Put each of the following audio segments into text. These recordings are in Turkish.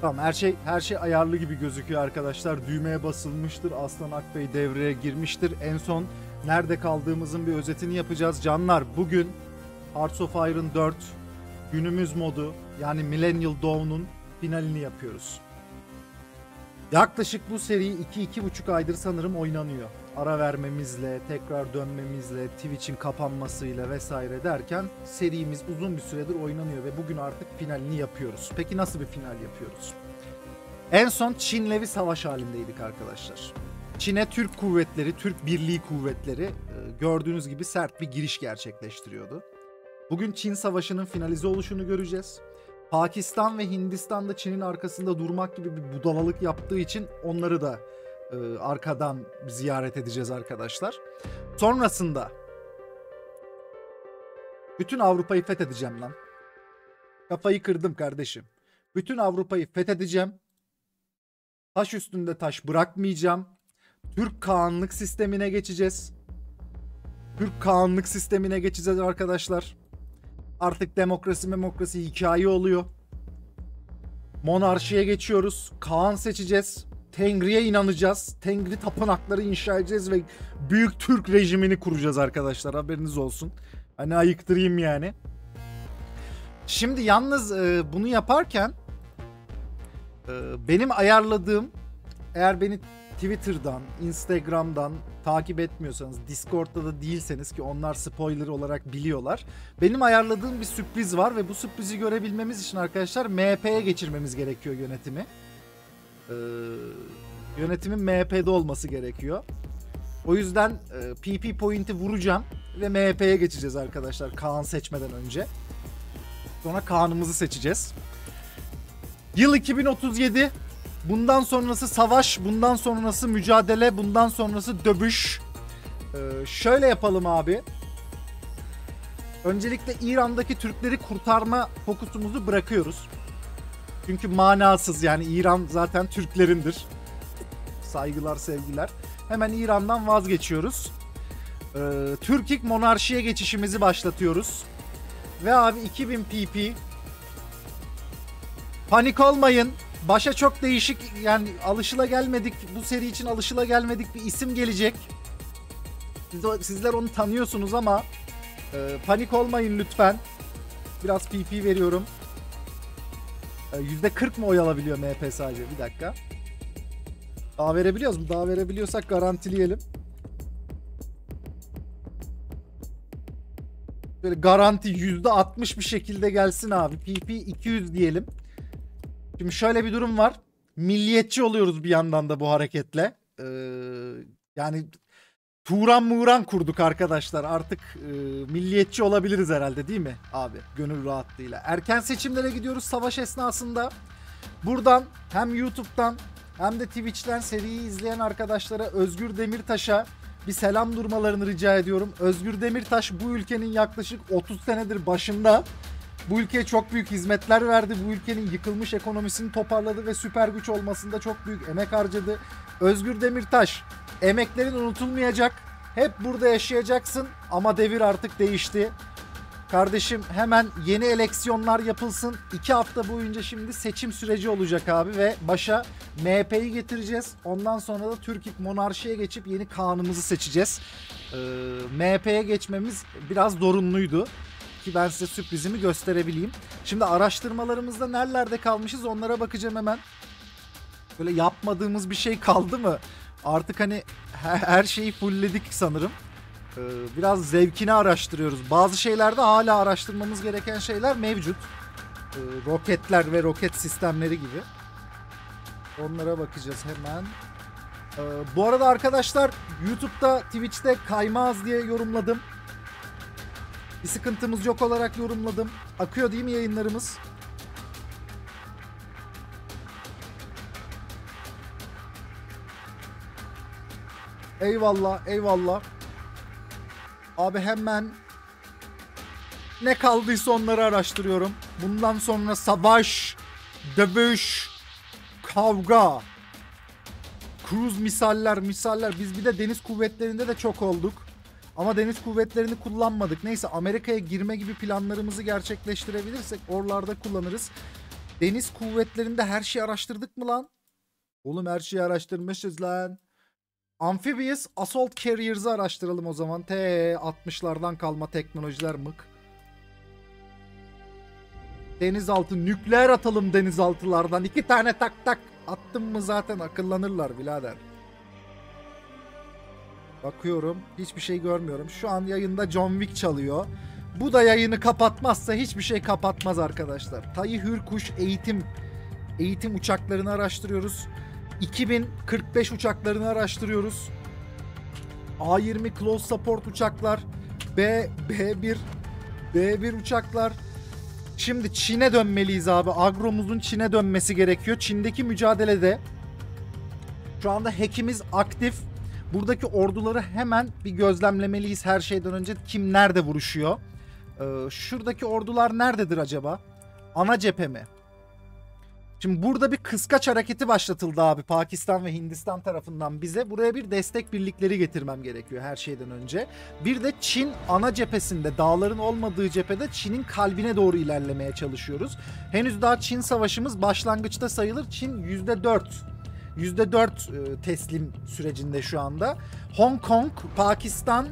Tamam her şey her şey ayarlı gibi gözüküyor arkadaşlar. Düğmeye basılmıştır. Aslan Akbey devreye girmiştir. En son nerede kaldığımızın bir özetini yapacağız. Canlar bugün Hearts of Iron 4 günümüz modu yani Millennial Dawn'un finalini yapıyoruz. Yaklaşık bu seri 2-2,5 aydır sanırım oynanıyor. Ara vermemizle, tekrar dönmemizle, Twitch'in kapanmasıyla vesaire derken serimiz uzun bir süredir oynanıyor ve bugün artık finalini yapıyoruz. Peki nasıl bir final yapıyoruz? En son Çin'le bir savaş halindeydik arkadaşlar. Çin'e Türk kuvvetleri, Türk Birliği kuvvetleri e, gördüğünüz gibi sert bir giriş gerçekleştiriyordu. Bugün Çin Savaşı'nın finalize oluşunu göreceğiz. Pakistan ve Hindistan da Çin'in arkasında durmak gibi bir budalalık yaptığı için onları da e, arkadan ziyaret edeceğiz arkadaşlar. Sonrasında bütün Avrupa'yı fethedeceğim lan. Kafayı kırdım kardeşim. Bütün Avrupa'yı fethedeceğim. Taş üstünde taş bırakmayacağım. Türk Kağanlık sistemine geçeceğiz. Türk Kağanlık sistemine geçeceğiz arkadaşlar. Artık demokrasi memokrasi hikaye oluyor. Monarşiye geçiyoruz. Kaan seçeceğiz. Tengri'ye inanacağız. Tengri tapınakları inşa edeceğiz ve büyük Türk rejimini kuracağız arkadaşlar. Haberiniz olsun. Hani ayıktırayım yani. Şimdi yalnız e, bunu yaparken e, benim ayarladığım eğer beni Twitter'dan, Instagram'dan takip etmiyorsanız, Discord'da da değilseniz ki onlar spoiler olarak biliyorlar. Benim ayarladığım bir sürpriz var ve bu sürprizi görebilmemiz için arkadaşlar MHP'ye geçirmemiz gerekiyor yönetimi. Ee, yönetimin MHP'de olması gerekiyor. O yüzden e, PP point'i vuracağım ve MHP'ye geçeceğiz arkadaşlar Kaan seçmeden önce. Sonra Kaan'ımızı seçeceğiz. Yıl 2037. Bundan sonrası savaş, bundan sonrası mücadele, bundan sonrası dövüş. Ee, şöyle yapalım abi. Öncelikle İran'daki Türkleri kurtarma fokusumuzu bırakıyoruz. Çünkü manasız yani İran zaten Türklerindir. Saygılar, sevgiler. Hemen İran'dan vazgeçiyoruz. Ee, Türkik monarşiye geçişimizi başlatıyoruz. Ve abi 2000 pp. Panik olmayın. Başa çok değişik yani alışıla gelmedik bu seri için alışıla gelmedik bir isim gelecek. Siz, sizler onu tanıyorsunuz ama e, panik olmayın lütfen. Biraz PP veriyorum. E, %40 mı oy alabiliyor MP sadece? Bir dakika. Daha verebiliyoruz mu? Daha verebiliyorsak garantileyelim. Böyle garanti %60 bir şekilde gelsin abi. PP 200 diyelim. Şimdi şöyle bir durum var. Milliyetçi oluyoruz bir yandan da bu hareketle. Ee, yani Turan Muğran kurduk arkadaşlar. Artık e, milliyetçi olabiliriz herhalde değil mi abi? Gönül rahatlığıyla. Erken seçimlere gidiyoruz savaş esnasında. Buradan hem YouTube'dan hem de Twitch'ten seriyi izleyen arkadaşlara Özgür Demirtaş'a bir selam durmalarını rica ediyorum. Özgür Demirtaş bu ülkenin yaklaşık 30 senedir başında. Bu ülkeye çok büyük hizmetler verdi. Bu ülkenin yıkılmış ekonomisini toparladı ve süper güç olmasında çok büyük emek harcadı. Özgür Demirtaş, emeklerin unutulmayacak. Hep burada yaşayacaksın ama devir artık değişti. Kardeşim hemen yeni eleksiyonlar yapılsın. İki hafta boyunca şimdi seçim süreci olacak abi ve başa MHP'yi getireceğiz. Ondan sonra da Türkiye monarşiye geçip yeni kanımızı seçeceğiz. Ee, MHP'ye geçmemiz biraz zorunluydu ki ben size sürprizimi gösterebileyim. Şimdi araştırmalarımızda nerelerde kalmışız onlara bakacağım hemen. Böyle yapmadığımız bir şey kaldı mı? Artık hani her, şeyi fullledik sanırım. Ee, biraz zevkini araştırıyoruz. Bazı şeylerde hala araştırmamız gereken şeyler mevcut. Ee, roketler ve roket sistemleri gibi. Onlara bakacağız hemen. Ee, bu arada arkadaşlar YouTube'da, Twitch'te kaymaz diye yorumladım. Bir sıkıntımız yok olarak yorumladım. Akıyor değil mi yayınlarımız? Eyvallah, eyvallah. Abi hemen ne kaldıysa onları araştırıyorum. Bundan sonra savaş, dövüş, kavga, kruz misaller, misaller. Biz bir de deniz kuvvetlerinde de çok olduk. Ama deniz kuvvetlerini kullanmadık. Neyse Amerika'ya girme gibi planlarımızı gerçekleştirebilirsek oralarda kullanırız. Deniz kuvvetlerinde her şeyi araştırdık mı lan? Oğlum her şeyi araştırmışız lan. Amphibious Assault Carriers'ı araştıralım o zaman. T 60'lardan kalma teknolojiler mık. Denizaltı nükleer atalım denizaltılardan. iki tane tak tak attım mı zaten akıllanırlar birader. Bakıyorum hiçbir şey görmüyorum. Şu an yayında John Wick çalıyor. Bu da yayını kapatmazsa hiçbir şey kapatmaz arkadaşlar. Tayı Hürkuş eğitim eğitim uçaklarını araştırıyoruz. 2045 uçaklarını araştırıyoruz. A20 Close Support uçaklar, B B1 B1 uçaklar. Şimdi Çin'e dönmeliyiz abi. Agromuzun Çin'e dönmesi gerekiyor. Çin'deki mücadelede şu anda hackimiz aktif. Buradaki orduları hemen bir gözlemlemeliyiz her şeyden önce. Kim nerede vuruşuyor? Ee, şuradaki ordular nerededir acaba? Ana cephe mi? Şimdi burada bir kıskaç hareketi başlatıldı abi Pakistan ve Hindistan tarafından bize. Buraya bir destek birlikleri getirmem gerekiyor her şeyden önce. Bir de Çin ana cephesinde dağların olmadığı cephede Çin'in kalbine doğru ilerlemeye çalışıyoruz. Henüz daha Çin savaşımız başlangıçta sayılır. Çin %4 %4 e, teslim sürecinde şu anda. Hong Kong, Pakistan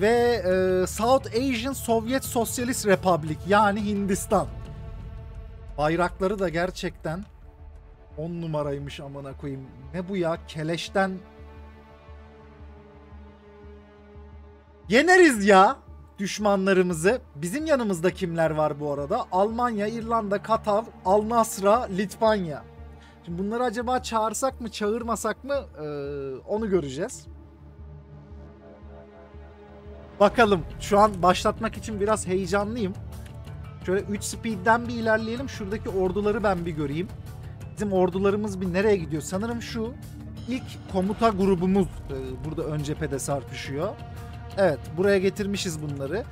ve e, South Asian Sovyet Sosyalist Republic yani Hindistan. Bayrakları da gerçekten 10 numaraymış amına koyayım. Ne bu ya? Keleşten Yeneriz ya düşmanlarımızı. Bizim yanımızda kimler var bu arada? Almanya, İrlanda, Katar, Al Nasra, Litvanya. Şimdi bunları acaba çağırsak mı, çağırmasak mı? Ee, onu göreceğiz. Bakalım. Şu an başlatmak için biraz heyecanlıyım. Şöyle 3 speed'den bir ilerleyelim. Şuradaki orduları ben bir göreyim. Bizim ordularımız bir nereye gidiyor? Sanırım şu ilk komuta grubumuz e, burada ön cephede sarpışıyor. Evet buraya getirmişiz bunları.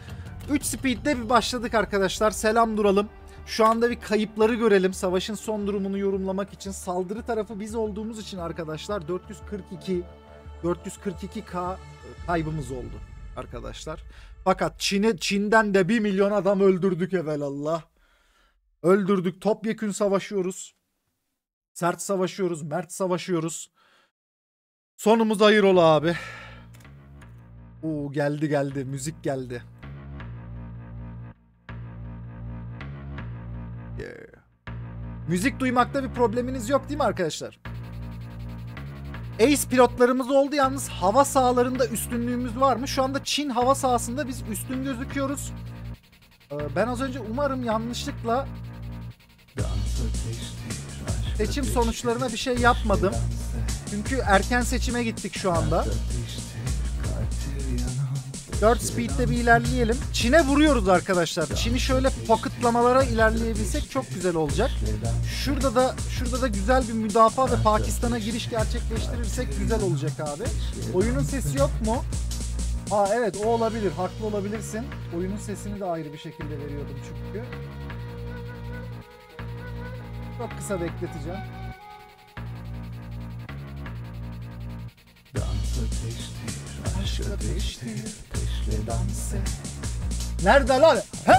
3 speed'de bir başladık arkadaşlar. Selam duralım. Şu anda bir kayıpları görelim. Savaşın son durumunu yorumlamak için. Saldırı tarafı biz olduğumuz için arkadaşlar 442 442k kaybımız oldu arkadaşlar. Fakat Çin'e Çin'den de 1 milyon adam öldürdük evelallah. Öldürdük. Topyekün savaşıyoruz. Sert savaşıyoruz. Mert savaşıyoruz. Sonumuz hayır ola abi. Oo geldi geldi. Müzik geldi. Yeah. Müzik duymakta bir probleminiz yok değil mi arkadaşlar? Ace pilotlarımız oldu yalnız hava sahalarında üstünlüğümüz var mı? Şu anda Çin hava sahasında biz üstün gözüküyoruz. Ee, ben az önce umarım yanlışlıkla seçim sonuçlarına bir şey yapmadım. Çünkü erken seçime gittik şu anda. 4 speed'de bir ilerleyelim. Çin'e vuruyoruz arkadaşlar. Çin'i şöyle pocketlamalara ilerleyebilsek çok güzel olacak. Şurada da şurada da güzel bir müdafaa ve Pakistan'a giriş gerçekleştirirsek güzel olacak abi. Oyunun sesi yok mu? Aa evet o olabilir. Haklı olabilirsin. Oyunun sesini de ayrı bir şekilde veriyordum çünkü. Çok kısa bekleteceğim. Aşk ateştir, ateşle dans et. Nerede lan? He?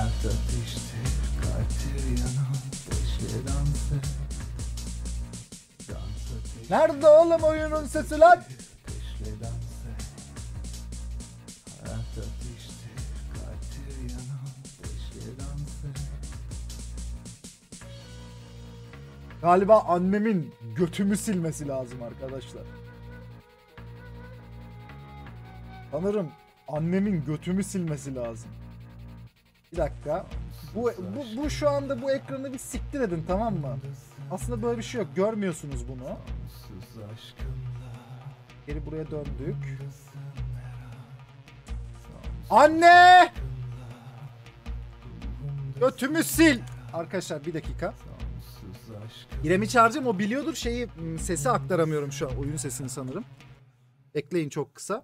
Nerede oğlum oyunun sesi lan? Galiba annemin götümü silmesi lazım arkadaşlar. Sanırım annemin götümü silmesi lazım. Bir dakika. Bu, bu, bu şu anda bu ekranı bir siktir edin tamam mı? Aslında böyle bir şey yok. Görmüyorsunuz bunu. Geri buraya döndük. Anne! Götümü sil. Arkadaşlar bir dakika. İrem'i çağıracağım o biliyordur şeyi sesi aktaramıyorum şu an oyun sesini sanırım. Bekleyin çok kısa.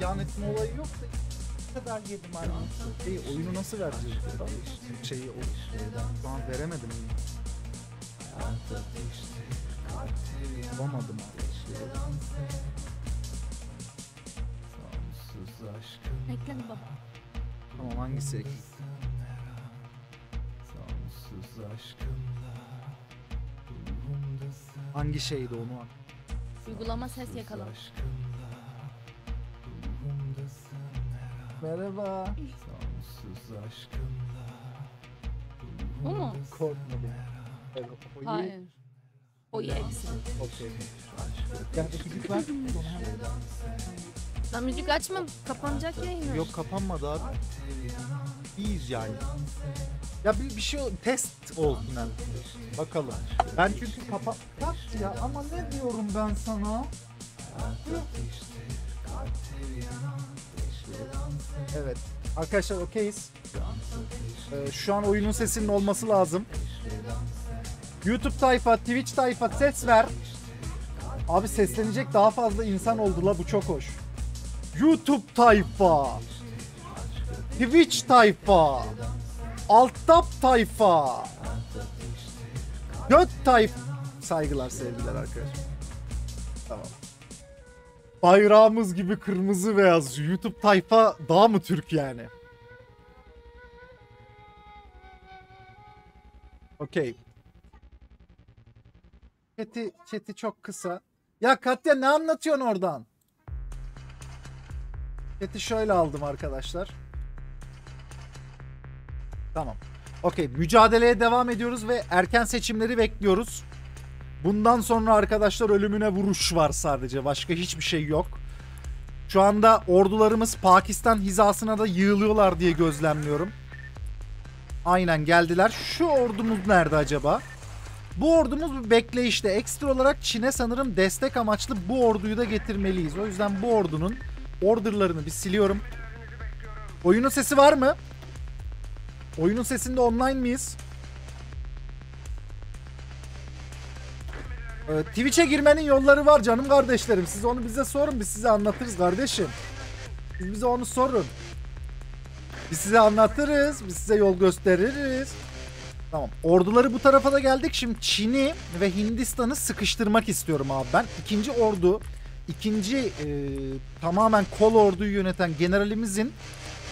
Yani etme olayı yok da bu kadar yedim hani. Şey, oyunu nasıl vereceğiz burada? Şeyi o şu an veremedim. Bulamadım abi. Bekle baba. Tamam hangisi eksik? Hangi şeydi onu? Uygulama ses yakalama. Merhaba. Bu mu? Korkmadım. Evet, o iyi. Hayır. O iyi. Okey. Sonra hemen- Lan müzik açma kapanacak yayın. Yok kapanmadı abi. İyiyiz yani. Ya bir, bir şey test olsun yani. Bakalım. Ben çünkü kapat Kaç ya ama ne diyorum ben sana? Evet. Arkadaşlar okeyiz. Ee, şu an oyunun sesinin olması lazım. YouTube tayfa, Twitch tayfa ses ver. Abi seslenecek daha fazla insan oldu la bu çok hoş. YouTube tayfa. Twitch tayfa. Alttap tayfa. Göt tayf. Saygılar sevgiler arkadaşlar. Tamam. Bayrağımız gibi kırmızı beyaz. YouTube tayfa daha mı Türk yani? Okey. Chat'i çok kısa. Ya Katya ne anlatıyorsun oradan? Chat'i şöyle aldım arkadaşlar. Tamam. Okey. Mücadeleye devam ediyoruz ve erken seçimleri bekliyoruz. Bundan sonra arkadaşlar ölümüne vuruş var sadece. Başka hiçbir şey yok. Şu anda ordularımız Pakistan hizasına da yığılıyorlar diye gözlemliyorum. Aynen geldiler. Şu ordumuz nerede acaba? Bu ordumuz bekleyişte. Ekstra olarak Çin'e sanırım destek amaçlı bu orduyu da getirmeliyiz. O yüzden bu ordunun orderlarını bir siliyorum. Oyunun sesi var mı? Oyunun sesinde online miyiz? Ee, Twitch'e girmenin yolları var canım kardeşlerim. Siz onu bize sorun. Biz size anlatırız kardeşim. Siz bize onu sorun. Biz size anlatırız. Biz size yol gösteririz. Tamam. Orduları bu tarafa da geldik. Şimdi Çin'i ve Hindistan'ı sıkıştırmak istiyorum abi ben. İkinci ordu, ikinci e, tamamen kol orduyu yöneten generalimizin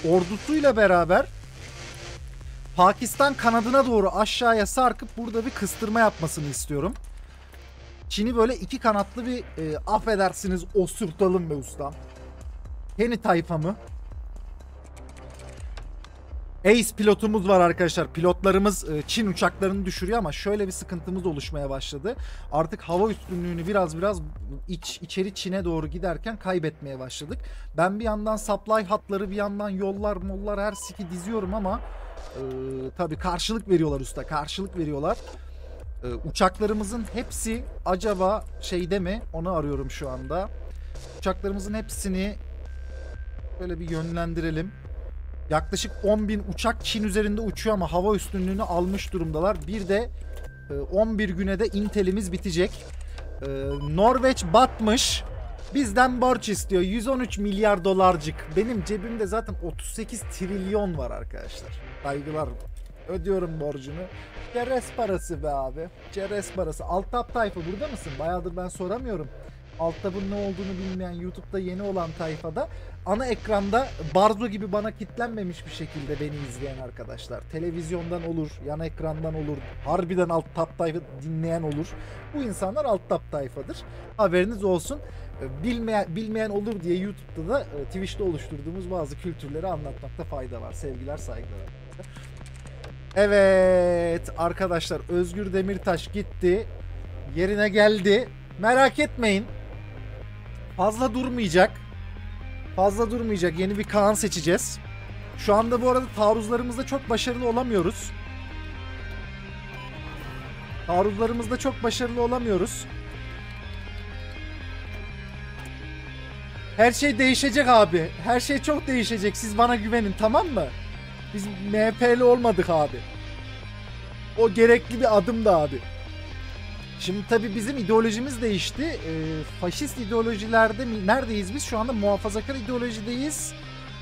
ordusuyla beraber Pakistan kanadına doğru aşağıya sarkıp burada bir kıstırma yapmasını istiyorum. Çin'i böyle iki kanatlı bir e, affedersiniz osurtalım be ustam. Yeni tayfamı. Ace pilotumuz var arkadaşlar. Pilotlarımız e, Çin uçaklarını düşürüyor ama şöyle bir sıkıntımız oluşmaya başladı. Artık hava üstünlüğünü biraz biraz iç içeri Çin'e doğru giderken kaybetmeye başladık. Ben bir yandan supply hatları bir yandan yollar mollar her siki diziyorum ama e, tabii karşılık veriyorlar usta. Karşılık veriyorlar. E, uçaklarımızın hepsi acaba şeyde mi? Onu arıyorum şu anda. Uçaklarımızın hepsini böyle bir yönlendirelim. Yaklaşık 10 bin uçak Çin üzerinde uçuyor ama hava üstünlüğünü almış durumdalar. Bir de e, 11 güne de Intel'imiz bitecek. E, Norveç batmış. Bizden borç istiyor. 113 milyar dolarcık. Benim cebimde zaten 38 trilyon var arkadaşlar. Saygılar. Ödüyorum borcunu. Ceres parası be abi. Ceres parası. Alttap tayfa burada mısın? Bayağıdır ben soramıyorum. Alttap'ın ne olduğunu bilmeyen YouTube'da yeni olan tayfada ana ekranda Barzo gibi bana kitlenmemiş bir şekilde beni izleyen arkadaşlar. Televizyondan olur, yan ekrandan olur, harbiden alt tap tayfa dinleyen olur. Bu insanlar alt tap tayfadır. Haberiniz olsun. Bilmeyen, bilmeyen olur diye YouTube'da da e, Twitch'te oluşturduğumuz bazı kültürleri anlatmakta fayda var. Sevgiler, saygılar. Evet arkadaşlar Özgür Demirtaş gitti. Yerine geldi. Merak etmeyin. Fazla durmayacak. Fazla durmayacak. Yeni bir Kaan seçeceğiz. Şu anda bu arada taarruzlarımızda çok başarılı olamıyoruz. Taarruzlarımızda çok başarılı olamıyoruz. Her şey değişecek abi. Her şey çok değişecek. Siz bana güvenin tamam mı? Biz MHP'li olmadık abi. O gerekli bir adım da abi. Şimdi tabii bizim ideolojimiz değişti. Ee, faşist ideolojilerde neredeyiz biz? Şu anda muhafazakar ideolojideyiz.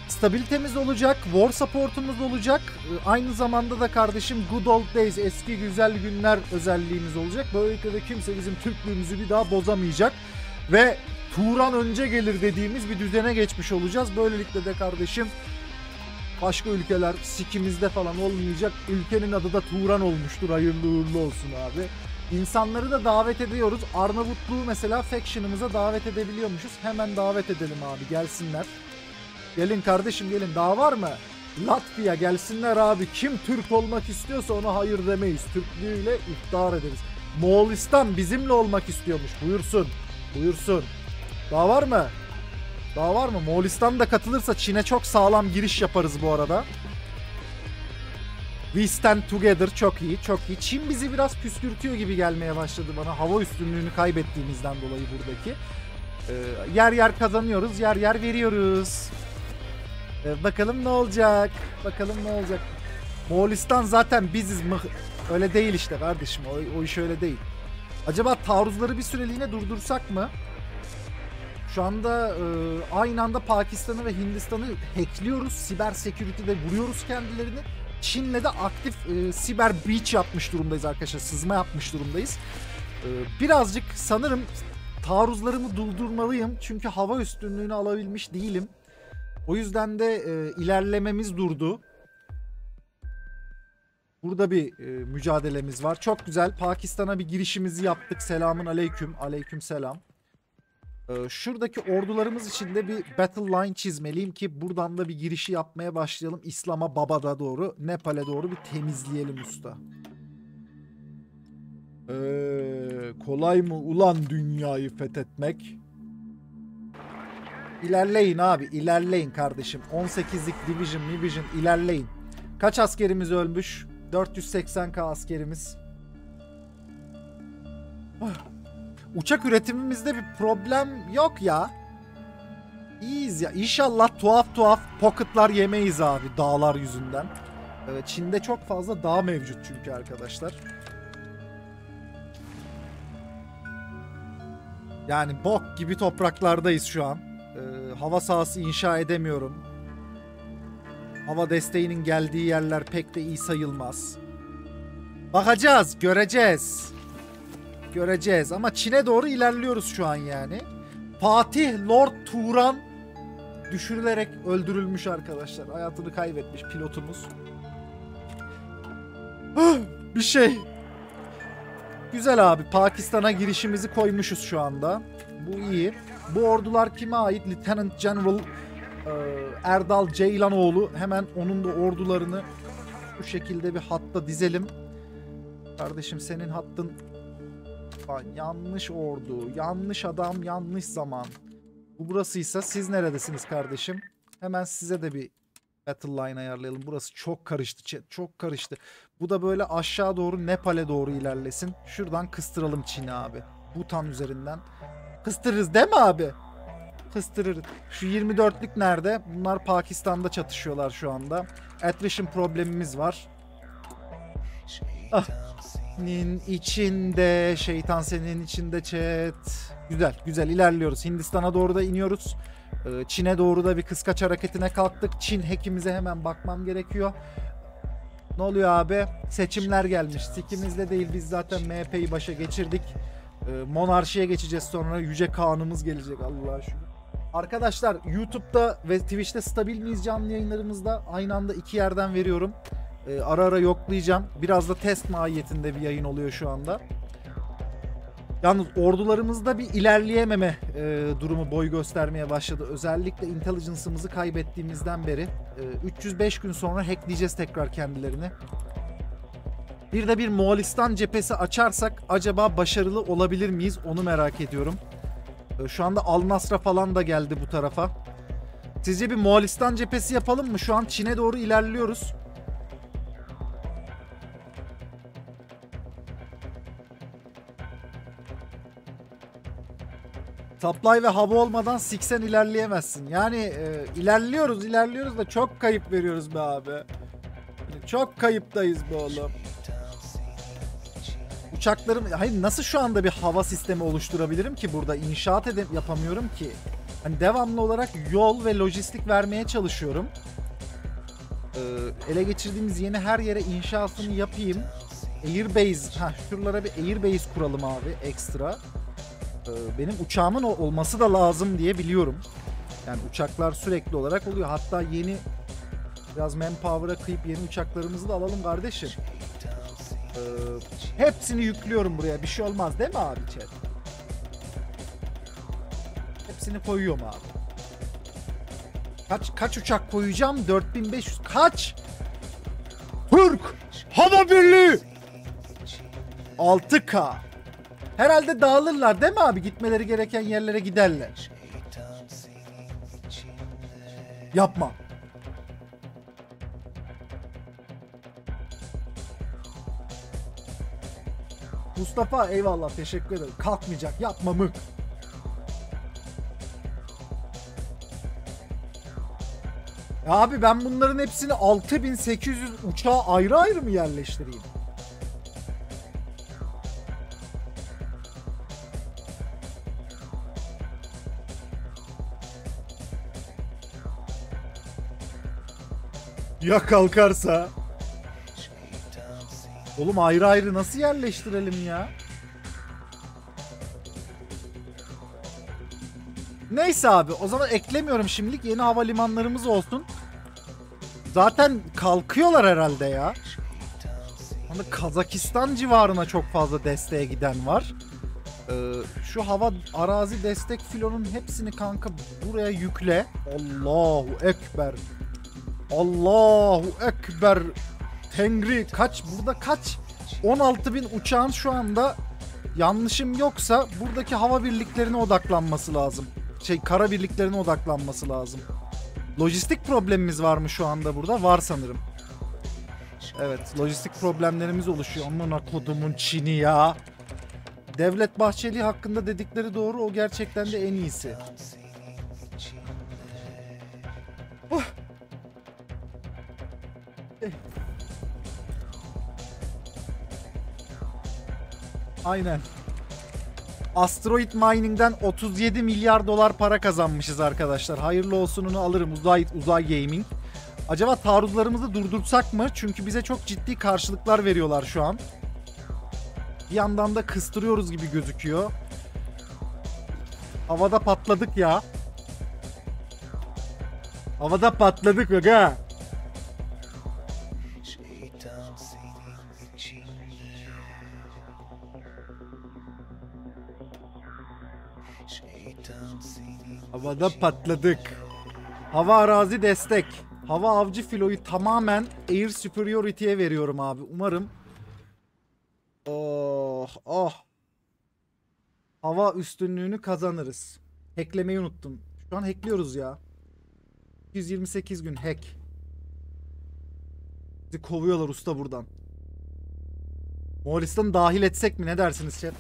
Stabilitemiz olacak, war supportumuz olacak. Ee, aynı zamanda da kardeşim good old days, eski güzel günler özelliğimiz olacak. Böylelikle de kimse bizim Türklüğümüzü bir daha bozamayacak. Ve Turan önce gelir dediğimiz bir düzene geçmiş olacağız. Böylelikle de kardeşim başka ülkeler sikimizde falan olmayacak. Ülkenin adı da Turan olmuştur. Hayırlı uğurlu olsun abi. İnsanları da davet ediyoruz. Arnavutluğu mesela faction'ımıza davet edebiliyormuşuz. Hemen davet edelim abi gelsinler. Gelin kardeşim gelin daha var mı? Latvia gelsinler abi. Kim Türk olmak istiyorsa ona hayır demeyiz. Türklüğüyle iftihar ederiz. Moğolistan bizimle olmak istiyormuş. Buyursun. Buyursun. Daha var mı? Daha var mı? Moğolistan da katılırsa Çin'e çok sağlam giriş yaparız bu arada. We stand together çok iyi, çok iyi. Çin bizi biraz püskürtüyor gibi gelmeye başladı bana. Hava üstünlüğünü kaybettiğimizden dolayı buradaki. Ee, yer yer kazanıyoruz, yer yer veriyoruz. Ee, bakalım ne olacak? Bakalım ne olacak? Moğolistan zaten biziz mı? Öyle değil işte kardeşim. O, o iş öyle değil. Acaba taarruzları bir süreliğine durdursak mı? Şu anda e, aynı anda Pakistan'ı ve Hindistan'ı hackliyoruz. Siber security'de vuruyoruz kendilerini. Çin'le de aktif e, siber breach yapmış durumdayız arkadaşlar. Sızma yapmış durumdayız. E, birazcık sanırım taarruzlarımı durdurmalıyım. Çünkü hava üstünlüğünü alabilmiş değilim. O yüzden de e, ilerlememiz durdu. Burada bir e, mücadelemiz var. Çok güzel. Pakistan'a bir girişimizi yaptık. Selamun aleyküm. Aleyküm selam. Ee, şuradaki ordularımız için de bir battle line çizmeliyim ki buradan da bir girişi yapmaya başlayalım. İslam'a Baba'da doğru, Nepal'e doğru bir temizleyelim usta. Ee, kolay mı ulan dünyayı fethetmek? İlerleyin abi, ilerleyin kardeşim. 18'lik division, division ilerleyin. Kaç askerimiz ölmüş? 480k askerimiz. Ah. Uçak üretimimizde bir problem yok ya. İyiyiz ya. İnşallah tuhaf tuhaf pocketlar yemeyiz abi dağlar yüzünden. Ee, Çin'de çok fazla dağ mevcut çünkü arkadaşlar. Yani bok gibi topraklardayız şu an. Ee, hava sahası inşa edemiyorum. Hava desteğinin geldiği yerler pek de iyi sayılmaz. Bakacağız, göreceğiz. Göreceğiz ama Çin'e doğru ilerliyoruz şu an yani. Fatih Lord Turan düşürülerek öldürülmüş arkadaşlar. Hayatını kaybetmiş pilotumuz. Bir şey. Güzel abi. Pakistan'a girişimizi koymuşuz şu anda. Bu iyi. Bu ordular kime ait? Lieutenant General Erdal Ceylanoğlu. Hemen onun da ordularını bu şekilde bir hatta dizelim. Kardeşim senin hattın Lan yanlış ordu, yanlış adam, yanlış zaman. Bu burasıysa siz neredesiniz kardeşim? Hemen size de bir battle line ayarlayalım. Burası çok karıştı, çok karıştı. Bu da böyle aşağı doğru Nepal'e doğru ilerlesin. Şuradan kıstıralım Çin'i abi. Butan üzerinden. Kıstırırız değil mi abi? Kıstırırız. Şu 24'lük nerede? Bunlar Pakistan'da çatışıyorlar şu anda. Attrition problemimiz var. Ah. Nin içinde şeytan senin içinde chat. Güzel güzel ilerliyoruz. Hindistan'a doğru da iniyoruz. Ee, Çin'e doğru da bir kıskaç hareketine kalktık. Çin hackimize hemen bakmam gerekiyor. Ne oluyor abi? Seçimler gelmiş. Sikimizde değil biz zaten MHP'yi başa geçirdik. Ee, monarşiye geçeceğiz sonra. Yüce Kanımız gelecek Allah'a şükür. Arkadaşlar YouTube'da ve Twitch'te stabil miyiz canlı yayınlarımızda aynı anda iki yerden veriyorum. Ee, ara ara yoklayacağım. Biraz da test mahiyetinde bir yayın oluyor şu anda. Yalnız ordularımızda bir ilerleyememe e, durumu boy göstermeye başladı. Özellikle intelligence'ımızı kaybettiğimizden beri. E, 305 gün sonra hackleyeceğiz tekrar kendilerini. Bir de bir Moğolistan cephesi açarsak acaba başarılı olabilir miyiz onu merak ediyorum. E, şu anda Al falan da geldi bu tarafa. Sizce bir Moğolistan cephesi yapalım mı? Şu an Çin'e doğru ilerliyoruz. Supply ve hava olmadan siksen ilerleyemezsin. Yani e, ilerliyoruz ilerliyoruz da çok kayıp veriyoruz be abi. Yani çok kayıptayız be oğlum. uçaklarım hayır nasıl şu anda bir hava sistemi oluşturabilirim ki burada inşaat edip yapamıyorum ki. Hani devamlı olarak yol ve lojistik vermeye çalışıyorum. Ee, ele geçirdiğimiz yeni her yere inşasını yapayım. Airbase, ha şuralara bir airbase kuralım abi ekstra. Ee, benim uçağımın olması da lazım diye biliyorum. Yani uçaklar sürekli olarak oluyor. Hatta yeni biraz manpower'a kıyıp yeni uçaklarımızı da alalım kardeşim. Ee, hepsini yüklüyorum buraya. Bir şey olmaz değil mi abi chat? Hepsini koyuyorum abi. Kaç kaç uçak koyacağım? 4500. Kaç? Türk Hava Birliği 6K. Herhalde dağılırlar değil mi abi? Gitmeleri gereken yerlere giderler. Yapma. Mustafa eyvallah teşekkür ederim. Kalkmayacak yapma mık. Ya abi ben bunların hepsini 6800 uçağa ayrı ayrı mı yerleştireyim? Ya kalkarsa? Oğlum ayrı ayrı nasıl yerleştirelim ya? Neyse abi o zaman eklemiyorum şimdilik yeni havalimanlarımız olsun. Zaten kalkıyorlar herhalde ya. Hani Kazakistan civarına çok fazla desteğe giden var. Ee, şu hava arazi destek filonun hepsini kanka buraya yükle. Allahu Ekber. Allahu Ekber. Tengri kaç burada kaç? 16 bin uçağın şu anda yanlışım yoksa buradaki hava birliklerine odaklanması lazım. Şey kara birliklerine odaklanması lazım. Lojistik problemimiz var mı şu anda burada? Var sanırım. Evet lojistik problemlerimiz oluşuyor. Amına kodumun Çin'i ya. Devlet Bahçeli hakkında dedikleri doğru o gerçekten de en iyisi. Eh. Aynen. Asteroid Mining'den 37 milyar dolar para kazanmışız arkadaşlar. Hayırlı olsununu alırım uzay uzay gaming. Acaba taarruzlarımızı durdursak mı? Çünkü bize çok ciddi karşılıklar veriyorlar şu an. Bir yandan da kıstırıyoruz gibi gözüküyor. Havada patladık ya. Havada patladık aga. Havada patladık. Hava arazi destek. Hava avcı filoyu tamamen Air Superiority'ye veriyorum abi. Umarım. Oh oh. Hava üstünlüğünü kazanırız. Hacklemeyi unuttum. Şu an hackliyoruz ya. 128 gün hack. Bizi kovuyorlar usta buradan. Moğolistan'ı dahil etsek mi ne dersiniz chat?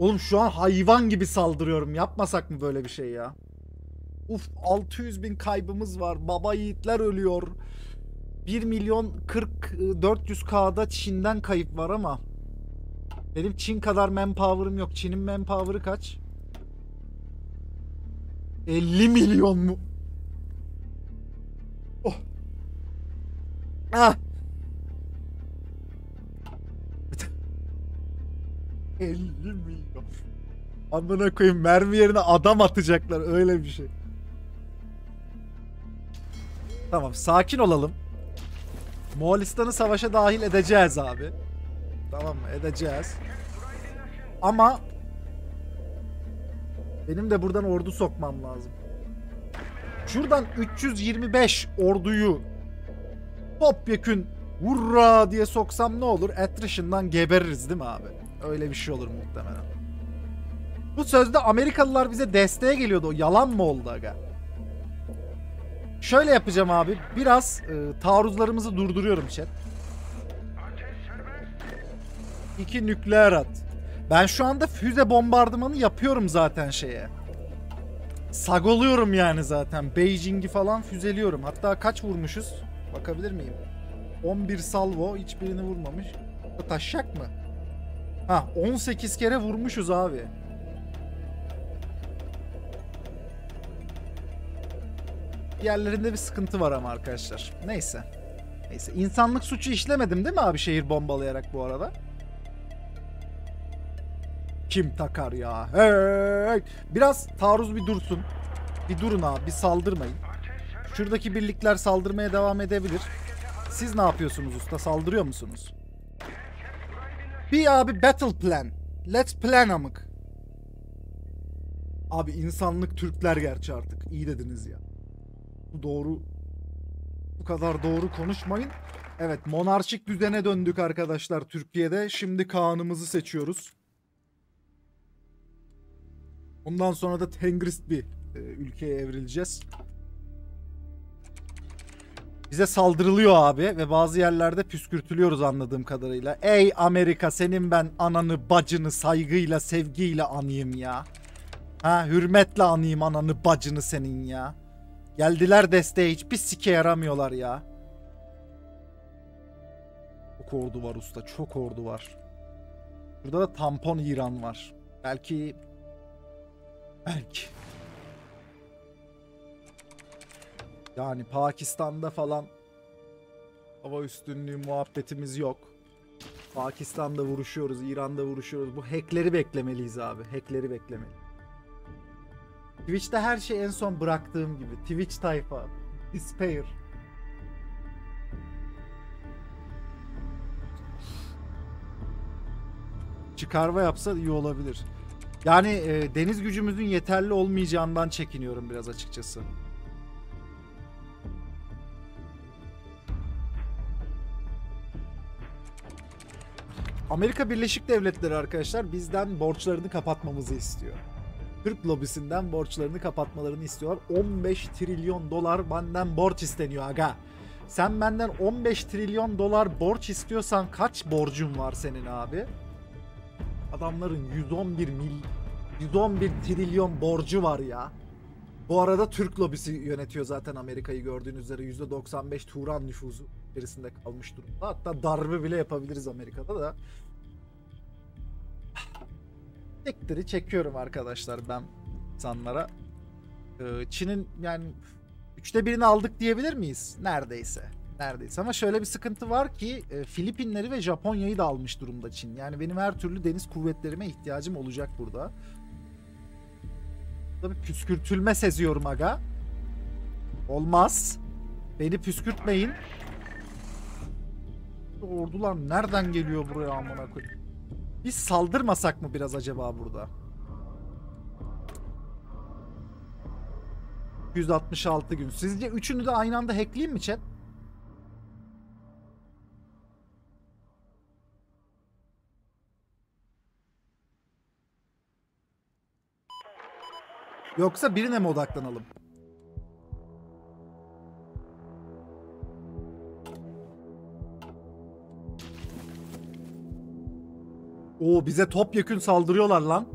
Oğlum şu an hayvan gibi saldırıyorum. Yapmasak mı böyle bir şey ya? Uf 600 bin kaybımız var. Baba yiğitler ölüyor. 1 milyon 40 400k'da Çin'den kayıp var ama benim Çin kadar manpower'ım yok. Çin'in manpower'ı kaç? 50 milyon mu? Oh. Ah. 50 milyon. Amına koyayım mermi yerine adam atacaklar öyle bir şey. Tamam sakin olalım. Moğolistan'ı savaşa dahil edeceğiz abi. Tamam mı? Edeceğiz. Ama benim de buradan ordu sokmam lazım. Şuradan 325 orduyu topyekün hurra diye soksam ne olur? Attrition'dan gebeririz değil mi abi? Öyle bir şey olur muhtemelen. Bu sözde Amerikalılar bize desteğe geliyordu. O yalan mı oldu aga? Şöyle yapacağım abi. Biraz e, taarruzlarımızı durduruyorum chat. İki nükleer at. Ben şu anda füze bombardımanı yapıyorum zaten şeye. Sagoluyorum yani zaten. Beijing'i falan füzeliyorum. Hatta kaç vurmuşuz? Bakabilir miyim? 11 salvo hiçbirini vurmamış. Taşacak mı? Ha 18 kere vurmuşuz abi. Yerlerinde bir sıkıntı var ama arkadaşlar. Neyse. Neyse. İnsanlık suçu işlemedim değil mi abi şehir bombalayarak bu arada? Kim takar ya? Hey! Biraz taarruz bir dursun. Bir durun abi. Bir saldırmayın. Şuradaki birlikler saldırmaya devam edebilir. Siz ne yapıyorsunuz usta? Saldırıyor musunuz? Bir abi battle plan. Let's plan amık. Abi insanlık Türkler gerçi artık. İyi dediniz ya. Doğru. Bu kadar doğru konuşmayın. Evet monarşik düzene döndük arkadaşlar Türkiye'de. Şimdi Kaan'ımızı seçiyoruz. Ondan sonra da Tengrist bir e, ülkeye evrileceğiz. Bize saldırılıyor abi ve bazı yerlerde püskürtülüyoruz anladığım kadarıyla. Ey Amerika senin ben ananı bacını saygıyla sevgiyle anayım ya. Ha hürmetle anayım ananı bacını senin ya. Geldiler desteğe hiçbir sike yaramıyorlar ya. Çok ordu var usta çok ordu var. Burada da tampon İran var. Belki Belki. Yani Pakistan'da falan hava üstünlüğü muhabbetimiz yok. Pakistan'da vuruşuyoruz, İran'da vuruşuyoruz. Bu hackleri beklemeliyiz abi. Hackleri beklemeli. Twitch'te her şey en son bıraktığım gibi. Twitch tayfa. Despair. Çıkarma yapsa iyi olabilir. Yani e, deniz gücümüzün yeterli olmayacağından çekiniyorum biraz açıkçası. Amerika Birleşik Devletleri arkadaşlar bizden borçlarını kapatmamızı istiyor. Türk lobisinden borçlarını kapatmalarını istiyor. 15 trilyon dolar benden borç isteniyor aga. Sen benden 15 trilyon dolar borç istiyorsan kaç borcun var senin abi? Adamların 111 mil 111 trilyon borcu var ya. Bu arada Türk lobisi yönetiyor zaten Amerika'yı gördüğünüz üzere %95 Turan nüfuzu içerisinde kalmış durumda. Hatta darbe bile yapabiliriz Amerika'da da. Tektiri çekiyorum arkadaşlar ben insanlara. Ee, Çin'in yani üçte birini aldık diyebilir miyiz? Neredeyse. Neredeyse ama şöyle bir sıkıntı var ki e, Filipinleri ve Japonya'yı da almış durumda Çin. Yani benim her türlü deniz kuvvetlerime ihtiyacım olacak burada. Bir püskürtülme seziyorum aga. Olmaz. Beni püskürtmeyin. Ordular nereden geliyor buraya amına koyayım? Biz saldırmasak mı biraz acaba burada? 166 gün. Sizce üçünü de aynı anda hackleyeyim mi chat? Yoksa birine mi odaklanalım? Oo bize topyekün saldırıyorlar lan.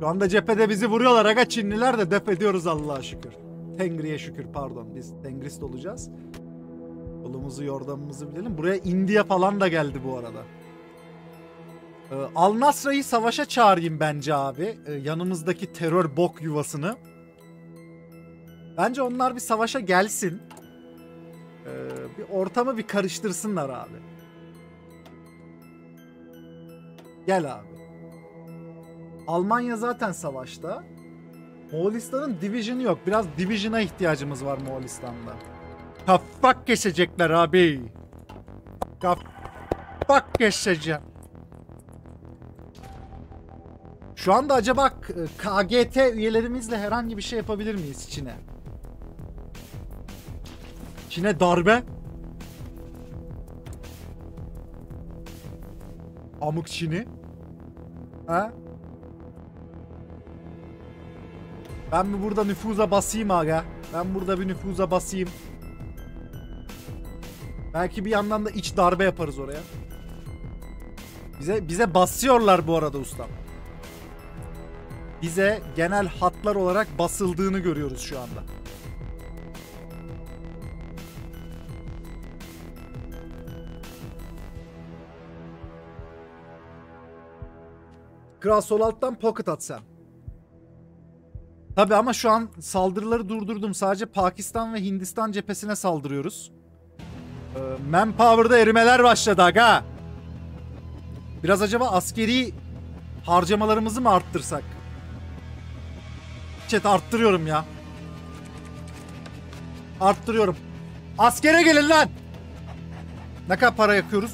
Şu anda cephede bizi vuruyorlar aga Çinliler de def ediyoruz Allah'a şükür. Tengri'ye şükür pardon biz Tengrist olacağız. Yolumuzu yordamımızı bilelim. Buraya India falan da geldi bu arada. Ee, Al Nasra'yı savaşa çağırayım bence abi. Ee, yanımızdaki terör bok yuvasını. Bence onlar bir savaşa gelsin. Ee, bir ortamı bir karıştırsınlar abi. Gel abi. Almanya zaten savaşta. Moğolistan'ın division'ı yok. Biraz division'a ihtiyacımız var Moğolistan'da. Kafak kesecekler abi. Kafak kesecek. Şu anda acaba KGT üyelerimizle herhangi bir şey yapabilir miyiz Çin'e? Çin'e darbe. Amık Çin'i. Ha? Ben mi burada nüfuza basayım aga? Ben burada bir nüfuza basayım. Belki bir yandan da iç darbe yaparız oraya. Bize bize basıyorlar bu arada ustam bize genel hatlar olarak basıldığını görüyoruz şu anda. Kral sol alttan pocket atsam. Tabi ama şu an saldırıları durdurdum. Sadece Pakistan ve Hindistan cephesine saldırıyoruz. Ee, manpower'da erimeler başladı aga. Biraz acaba askeri harcamalarımızı mı arttırsak? Chat arttırıyorum ya. Arttırıyorum. Askere gelin lan. Ne kadar para yakıyoruz?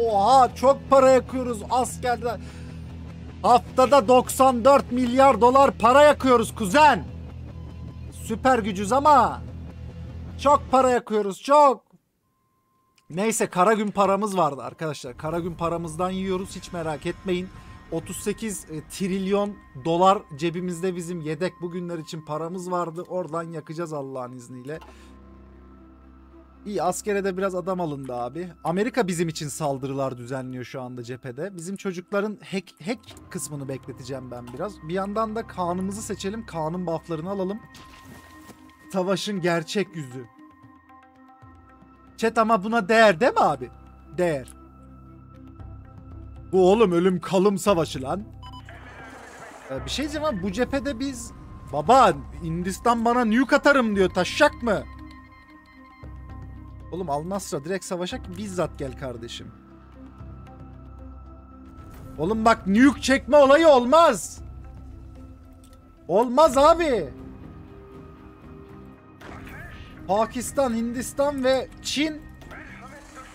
Oha çok para yakıyoruz askerler. Haftada 94 milyar dolar para yakıyoruz kuzen. Süper gücüz ama çok para yakıyoruz çok. Neyse kara gün paramız vardı arkadaşlar. Kara gün paramızdan yiyoruz hiç merak etmeyin. 38 e, trilyon dolar cebimizde bizim yedek bugünler için paramız vardı. Oradan yakacağız Allah'ın izniyle. İyi askere de biraz adam alındı abi. Amerika bizim için saldırılar düzenliyor şu anda cephede. Bizim çocukların hack, hack kısmını bekleteceğim ben biraz. Bir yandan da kanımızı seçelim. Kanun bufflarını alalım. Savaşın gerçek yüzü. Chat ama buna değer değil mi abi? Değer. Bu oğlum ölüm kalım savaşı lan. Ee, bir şey diyeceğim bu cephede biz... Baba Hindistan bana nuke atarım diyor. Taşacak mı? Oğlum Almasra direkt savaşa ki bizzat gel kardeşim. Oğlum bak nuke çekme olayı olmaz. Olmaz abi. Pakistan, Hindistan ve Çin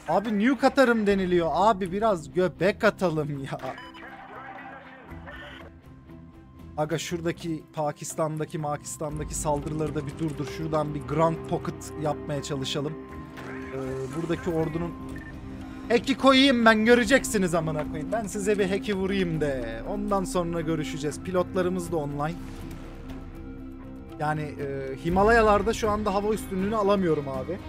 Abi nuke atarım deniliyor. Abi biraz göbek atalım ya. Aga şuradaki Pakistan'daki Pakistan'daki saldırıları da bir durdur. Şuradan bir Grand Pocket yapmaya çalışalım. Ee, buradaki ordunun Hack'i koyayım ben göreceksiniz amına koyayım. Ben size bir hack'i vurayım de. Ondan sonra görüşeceğiz. Pilotlarımız da online. Yani e, Himalayalarda şu anda hava üstünlüğünü alamıyorum abi.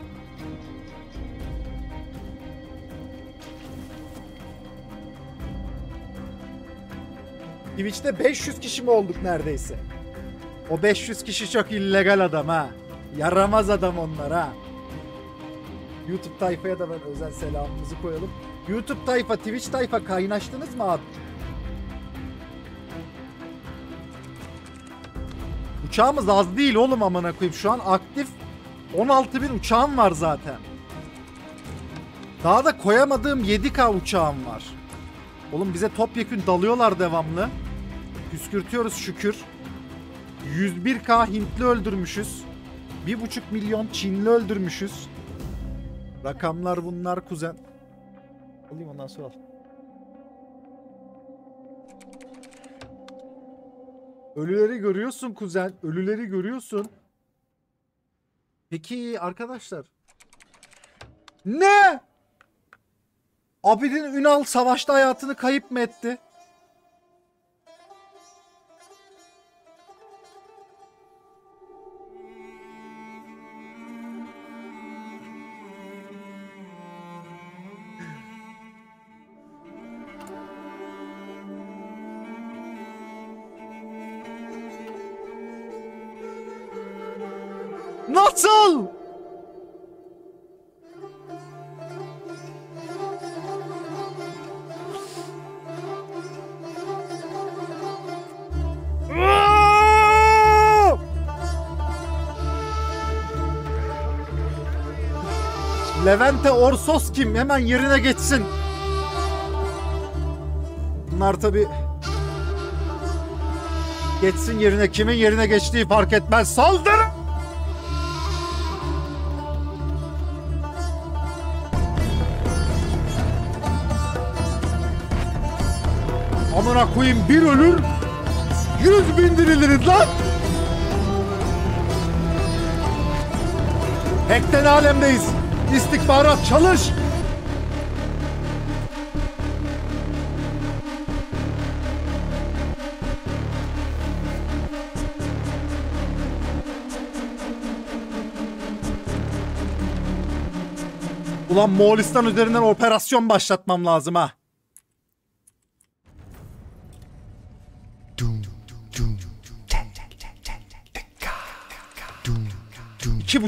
Twitch'te 500 kişi mi olduk neredeyse? O 500 kişi çok illegal adam ha. Yaramaz adam onlar ha. YouTube tayfaya da ben özel selamımızı koyalım. YouTube tayfa, Twitch tayfa kaynaştınız mı abi? Uçağımız az değil oğlum amına koyayım. Şu an aktif 16 bin uçağım var zaten. Daha da koyamadığım 7K uçağım var. Oğlum bize topyekün dalıyorlar devamlı. Püskürtüyoruz şükür. 101K Hintli öldürmüşüz. 1,5 milyon Çinli öldürmüşüz. Rakamlar bunlar kuzen. Alayım ondan sonra al. Ölüleri görüyorsun kuzen. Ölüleri görüyorsun. Peki arkadaşlar. Ne? Abidin Ünal savaşta hayatını kayıp mı etti? Nasıl? Levente Orsos kim? Hemen yerine geçsin. Bunlar tabi geçsin yerine kimin yerine geçtiği fark etmez. Saldırın! Amına koyayım bir ölür, yüz bindiriliriz lan. Hekten alemdeyiz. İstihbarat çalış. Ulan Moğolistan üzerinden operasyon başlatmam lazım ha.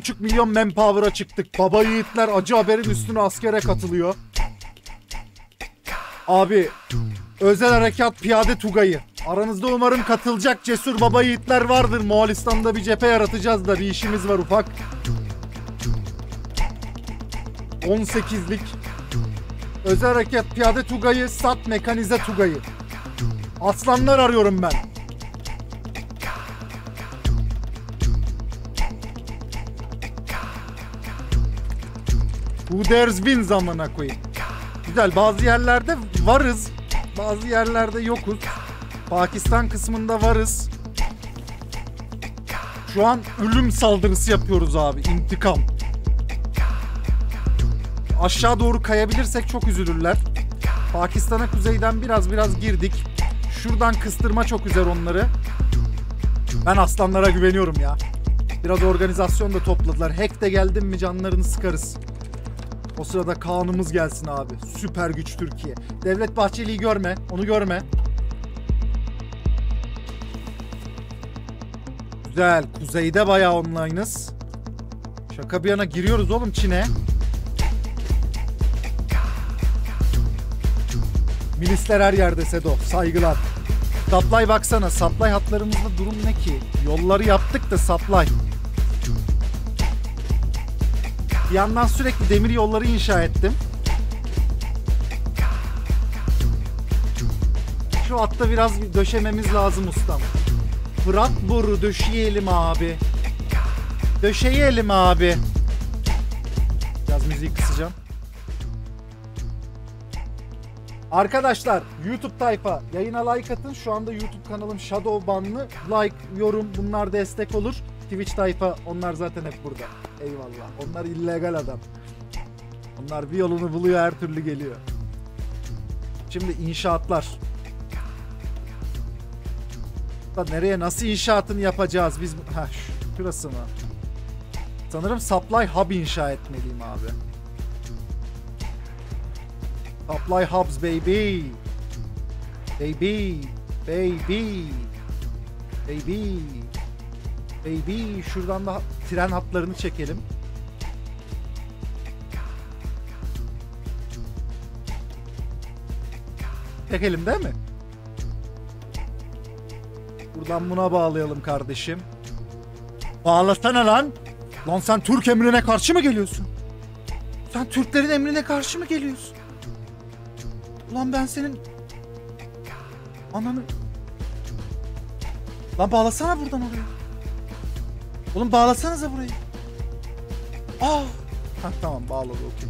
Buçuk milyon manpower'a çıktık. Baba yiğitler acı haberin üstüne askere katılıyor. Abi Özel Harekat Piyade Tugayı. Aranızda umarım katılacak cesur baba yiğitler vardır. Moğolistan'da bir cephe yaratacağız da bir işimiz var ufak. 18'lik Özel Harekat Piyade Tugayı, Sat Mekanize Tugayı. Aslanlar arıyorum ben. Who dares win zamana koyayım. Güzel bazı yerlerde varız. Bazı yerlerde yokuz. Pakistan kısmında varız. Şu an ölüm saldırısı yapıyoruz abi. İntikam. Aşağı doğru kayabilirsek çok üzülürler. Pakistan'a kuzeyden biraz biraz girdik. Şuradan kıstırma çok üzer onları. Ben aslanlara güveniyorum ya. Biraz organizasyon da topladılar. Hack de geldim mi canlarını sıkarız. O sırada Kaan'ımız gelsin abi. Süper güç Türkiye. Devlet Bahçeli'yi görme. Onu görme. Güzel. Kuzeyde bayağı online'ız. Şaka bir yana giriyoruz oğlum Çin'e. Milisler her yerde Sedo. Saygılar. Supply baksana. Supply hatlarımızda durum ne ki? Yolları yaptık da supply. Bir yandan sürekli demir yolları inşa ettim. Şu hatta biraz döşememiz lazım ustam. Fırat boru döşeyelim abi. Döşeyelim abi. Biraz müziği kısacağım. Arkadaşlar YouTube tayfa yayına like atın. Şu anda YouTube kanalım Shadow banlı. Like, yorum bunlar destek olur. Twitch tayfa onlar zaten hep burada. Eyvallah. Onlar illegal adam. Onlar bir yolunu buluyor her türlü geliyor. Şimdi inşaatlar. Da nereye nasıl inşaatını yapacağız biz? Ha şurası mı? Sanırım supply hub inşa etmeliyim abi. Supply hubs baby. Baby. Baby. Baby. Baby. Şuradan da tren hatlarını çekelim. Çekelim değil mi? Buradan buna bağlayalım kardeşim. Bağlasana lan. Lan sen Türk emrine karşı mı geliyorsun? Sen Türklerin emrine karşı mı geliyorsun? Ulan ben senin... Ananı... Lan bağlasana buradan oraya. Oğlum bağlasanıza burayı. Aa! Hah tamam bağladı okey.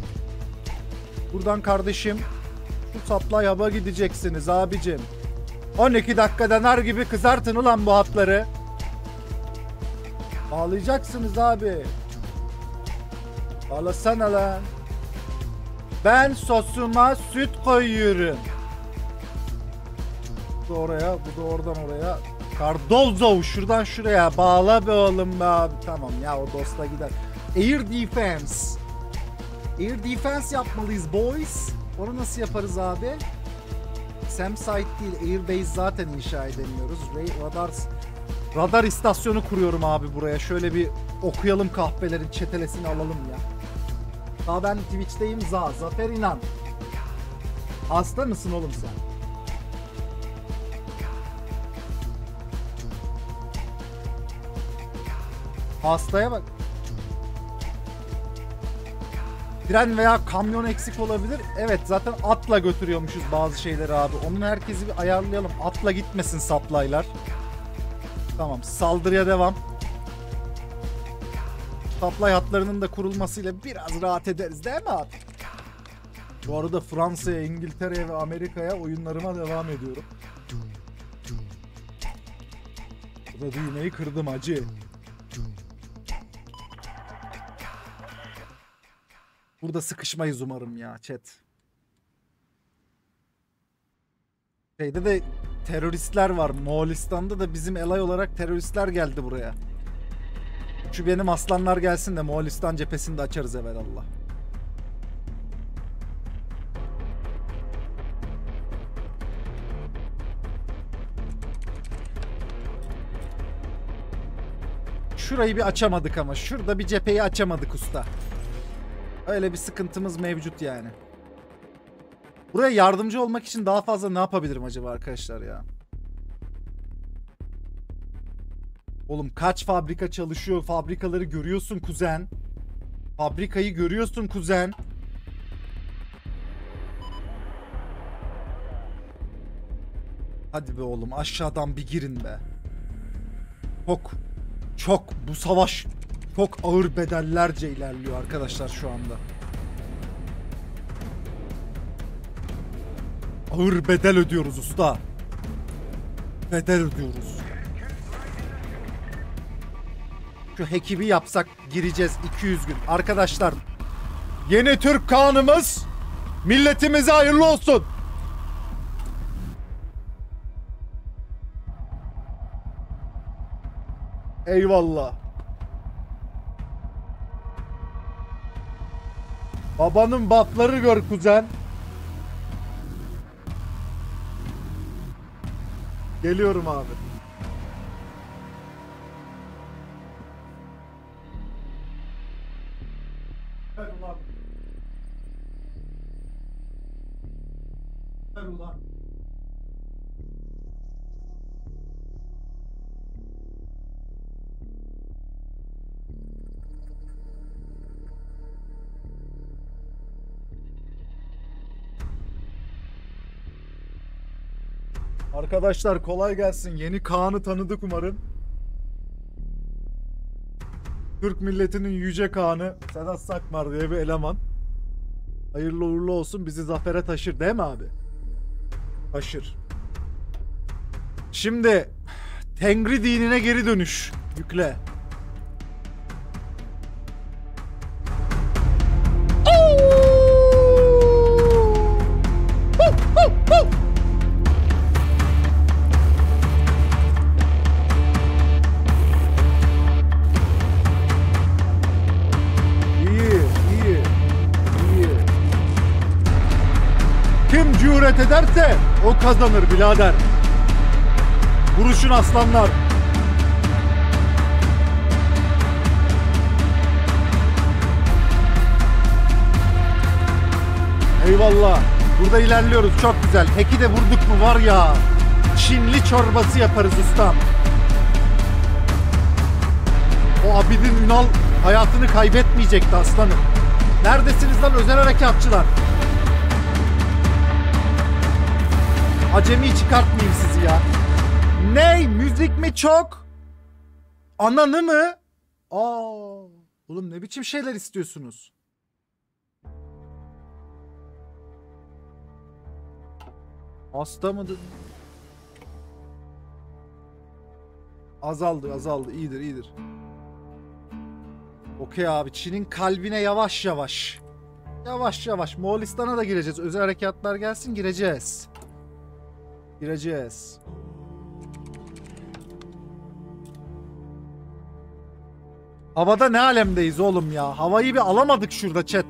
Buradan kardeşim şu supply hub'a gideceksiniz abicim. 12 dakikada nar gibi kızartın ulan bu hatları. Bağlayacaksınız abi. Bağlasana lan. Ben sosuma süt koyuyorum. Bu da oraya, bu da oradan oraya. Cardozo şuradan şuraya bağla be oğlum be abi. Tamam ya o dosta gider. Air Defense. Air Defense yapmalıyız boys. Onu nasıl yaparız abi? Sam site değil, Airbase zaten inşa edemiyoruz. Radar radar istasyonu kuruyorum abi buraya. Şöyle bir okuyalım kahvelerin çetelesini alalım ya. Daha ben Twitch'teyim za. Zafer inan. Hasta mısın oğlum sen? Hastaya bak. Tren veya kamyon eksik olabilir. Evet zaten atla götürüyormuşuz bazı şeyleri abi. Onun herkesi bir ayarlayalım. Atla gitmesin supply'lar. Tamam saldırıya devam. Supply hatlarının da kurulmasıyla biraz rahat ederiz değil mi abi? Bu arada Fransa'ya, İngiltere'ye ve Amerika'ya oyunlarıma devam ediyorum. Bu da düğmeyi kırdım acı. Burada sıkışmayız umarım ya chat. Şeyde de teröristler var. Moğolistan'da da bizim elay olarak teröristler geldi buraya. Şu benim aslanlar gelsin de Moğolistan cephesini de açarız evvelallah. Şurayı bir açamadık ama. Şurada bir cepheyi açamadık usta. Öyle bir sıkıntımız mevcut yani. Buraya yardımcı olmak için daha fazla ne yapabilirim acaba arkadaşlar ya? Oğlum kaç fabrika çalışıyor? Fabrikaları görüyorsun kuzen. Fabrikayı görüyorsun kuzen. Hadi be oğlum aşağıdan bir girin be. Çok çok bu savaş çok ağır bedellerce ilerliyor arkadaşlar şu anda. Ağır bedel ödüyoruz usta. Bedel ödüyoruz. Şu hekibi yapsak gireceğiz 200 gün. Arkadaşlar yeni Türk kanımız milletimize hayırlı olsun. Eyvallah. Babanın bafları gör kuzen. Geliyorum abi. Arkadaşlar kolay gelsin. Yeni Kaan'ı tanıdık umarım. Türk milletinin yüce Kaan'ı Sedat Sakmar diye bir eleman. Hayırlı uğurlu olsun bizi zafere taşır değil mi abi? Taşır. Şimdi Tengri dinine geri dönüş. Yükle. Kazanır birader. Vuruşun aslanlar. Eyvallah. Burada ilerliyoruz. Çok güzel. Heki de vurduk mu var ya. Çinli çorbası yaparız ustam. O Abidin Ünal hayatını kaybetmeyecekti aslanım. Neredesiniz lan özel harekatçılar? Acemi çıkartmayayım sizi ya. Ney? Müzik mi çok? Ananı mı? Aa, oğlum ne biçim şeyler istiyorsunuz? Hasta mıdır? Azaldı azaldı iyidir iyidir. Okey abi Çin'in kalbine yavaş yavaş. Yavaş yavaş. Moğolistan'a da gireceğiz. Özel harekatlar gelsin gireceğiz. Gireceğiz. Havada ne alemdeyiz oğlum ya. Havayı bir alamadık şurada chat.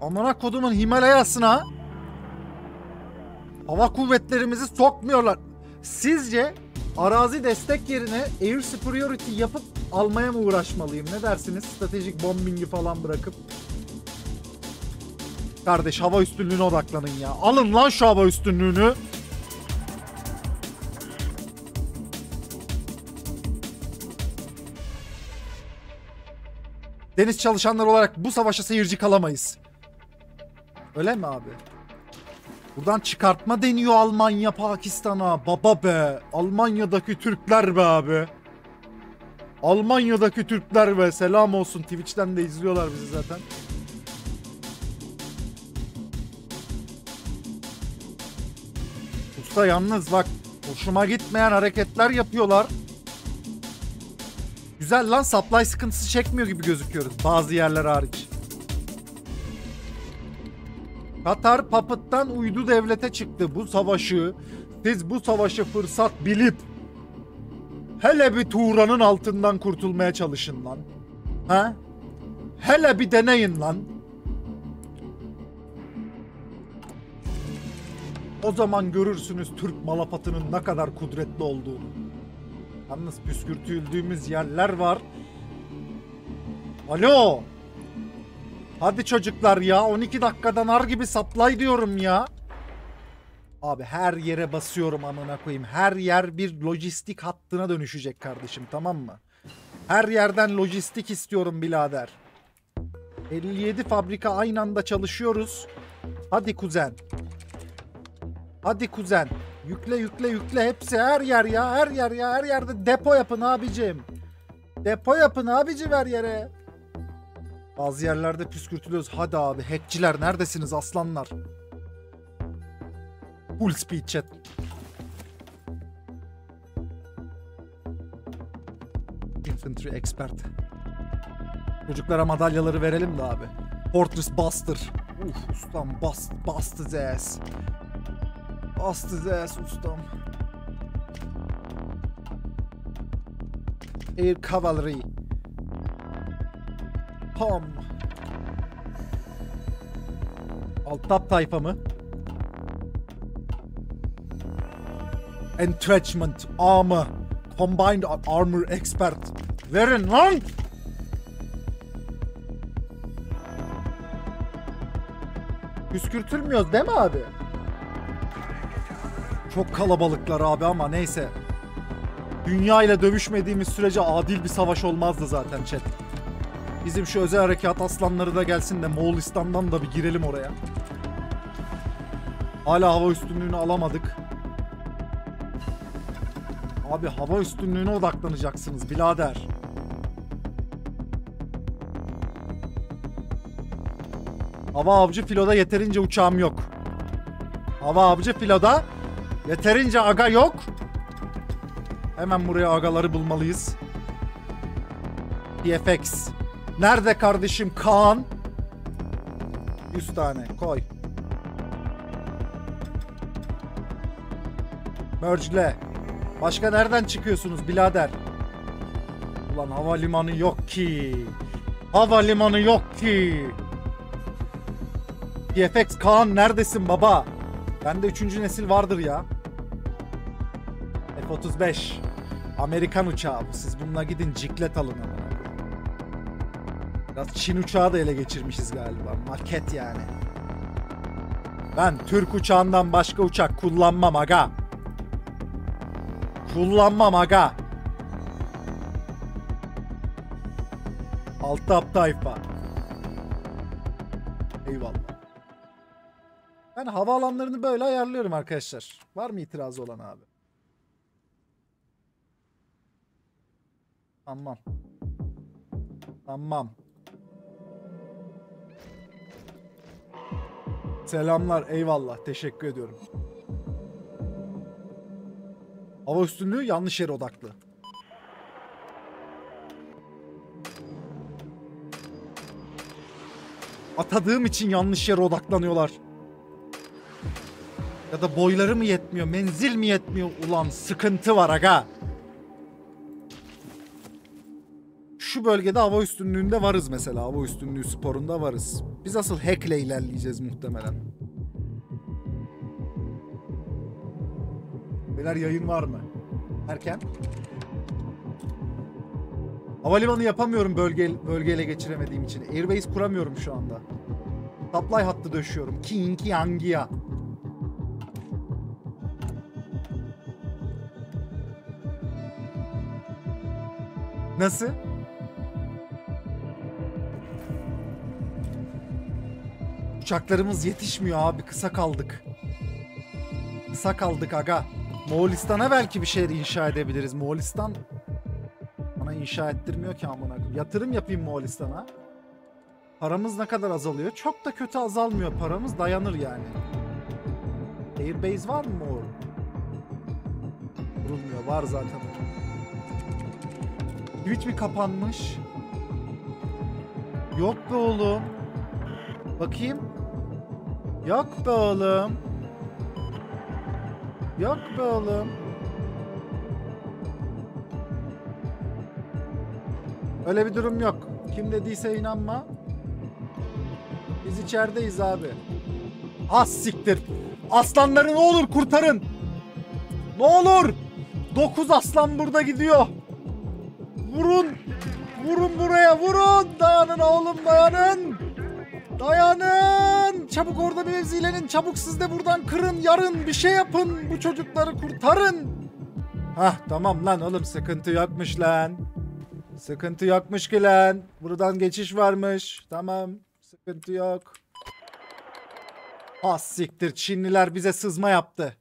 Amına kodumun Himalayasına hava kuvvetlerimizi sokmuyorlar. Sizce arazi destek yerine air superiority yapıp almaya mı uğraşmalıyım? Ne dersiniz? Stratejik bombingi falan bırakıp. Kardeş hava üstünlüğüne odaklanın ya. Alın lan şu hava üstünlüğünü. Deniz çalışanlar olarak bu savaşa seyirci kalamayız. Öyle mi abi? Buradan çıkartma deniyor Almanya Pakistan'a. Baba be. Almanya'daki Türkler be abi. Almanya'daki Türkler be. Selam olsun. Twitch'ten de izliyorlar bizi zaten. Usta yalnız bak hoşuma gitmeyen hareketler yapıyorlar. Güzel lan supply sıkıntısı çekmiyor gibi gözüküyoruz bazı yerler hariç. Katar Papıt'tan uydu devlete çıktı bu savaşı. Siz bu savaşı fırsat bilip hele bir Turan'ın altından kurtulmaya çalışın lan. Ha? Hele bir deneyin lan. O zaman görürsünüz Türk malapatının ne kadar kudretli olduğunu. Yalnız püskürtüldüğümüz yerler var. Alo. Hadi çocuklar ya 12 dakikadan ar gibi supply diyorum ya. Abi her yere basıyorum amına koyayım. Her yer bir lojistik hattına dönüşecek kardeşim tamam mı? Her yerden lojistik istiyorum birader. 57 fabrika aynı anda çalışıyoruz. Hadi kuzen. Hadi kuzen. Yükle yükle yükle hepsi her yer ya her yer ya her yerde depo yapın abicim. Depo yapın abicim her yere. Bazı yerlerde püskürtülüyoruz. Hadi abi hackçiler neredesiniz aslanlar? Full speed chat. Infantry expert. Çocuklara madalyaları verelim de abi. Fortress Buster. Uf ustam bast, bastı zes. Bastı zes ustam. Air Cavalry. Pom. Alt tayfa mı? Entrenchment, armor, combined armor expert. Verin lan! Püskürtülmüyoruz değil mi abi? Çok kalabalıklar abi ama neyse. Dünya ile dövüşmediğimiz sürece adil bir savaş olmazdı zaten chat. Bizim şu özel harekat aslanları da gelsin de Moğolistan'dan da bir girelim oraya. Hala hava üstünlüğünü alamadık. Abi hava üstünlüğüne odaklanacaksınız birader. Hava avcı filoda yeterince uçağım yok. Hava avcı filoda yeterince aga yok. Hemen buraya agaları bulmalıyız. PFX. Nerede kardeşim Kaan? 100 tane koy. Merge'le. Başka nereden çıkıyorsunuz birader? Ulan havalimanı yok ki. Havalimanı yok ki. PFX Kaan neredesin baba? Bende 3. nesil vardır ya. F-35. Amerikan uçağı bu. Siz bununla gidin ciklet alın. Biraz Çin uçağı da ele geçirmişiz galiba. Maket yani. Ben Türk uçağından başka uçak kullanmam aga. Kullanmam aga. Altı ap tayfa. Eyvallah. Ben havaalanlarını böyle ayarlıyorum arkadaşlar. Var mı itirazı olan abi? Tamam. Tamam. Selamlar. Eyvallah. Teşekkür ediyorum. Hava üstünlüğü yanlış yere odaklı. Atadığım için yanlış yere odaklanıyorlar. Ya da boyları mı yetmiyor, menzil mi yetmiyor? Ulan sıkıntı var aga. Şu bölgede hava üstünlüğünde varız mesela. Hava üstünlüğü sporunda varız. Biz asıl hackle ilerleyeceğiz muhtemelen. Beyler yayın var mı? Erken. Havalimanı yapamıyorum bölge bölgeyle geçiremediğim için. Airbase kuramıyorum şu anda. Supply hattı döşüyorum. King Yangia. Nasıl? Uçaklarımız yetişmiyor abi. Kısa kaldık. Kısa kaldık aga. Moğolistan'a belki bir şeyler inşa edebiliriz. Moğolistan bana inşa ettirmiyor ki amına koyayım. Yatırım yapayım Moğolistan'a. Paramız ne kadar azalıyor? Çok da kötü azalmıyor paramız. Dayanır yani. Airbase var mı Moğol? Kurulmuyor. Var zaten. Twitch mi kapanmış? Yok be oğlum. Bakayım. Yok be oğlum. Yok be oğlum. Öyle bir durum yok. Kim dediyse inanma. Biz içerideyiz abi. Az siktir. Aslanları ne olur kurtarın. Ne olur. Dokuz aslan burada gidiyor. Vurun. Vurun buraya vurun. Dayanın oğlum dayanın. Dayanın! Çabuk orada mevzilenin. Çabuk siz de buradan kırın, yarın bir şey yapın. Bu çocukları kurtarın. Hah tamam lan oğlum sıkıntı yokmuş lan. Sıkıntı yokmuş ki lan. Buradan geçiş varmış. Tamam. Sıkıntı yok. Ha siktir. Çinliler bize sızma yaptı.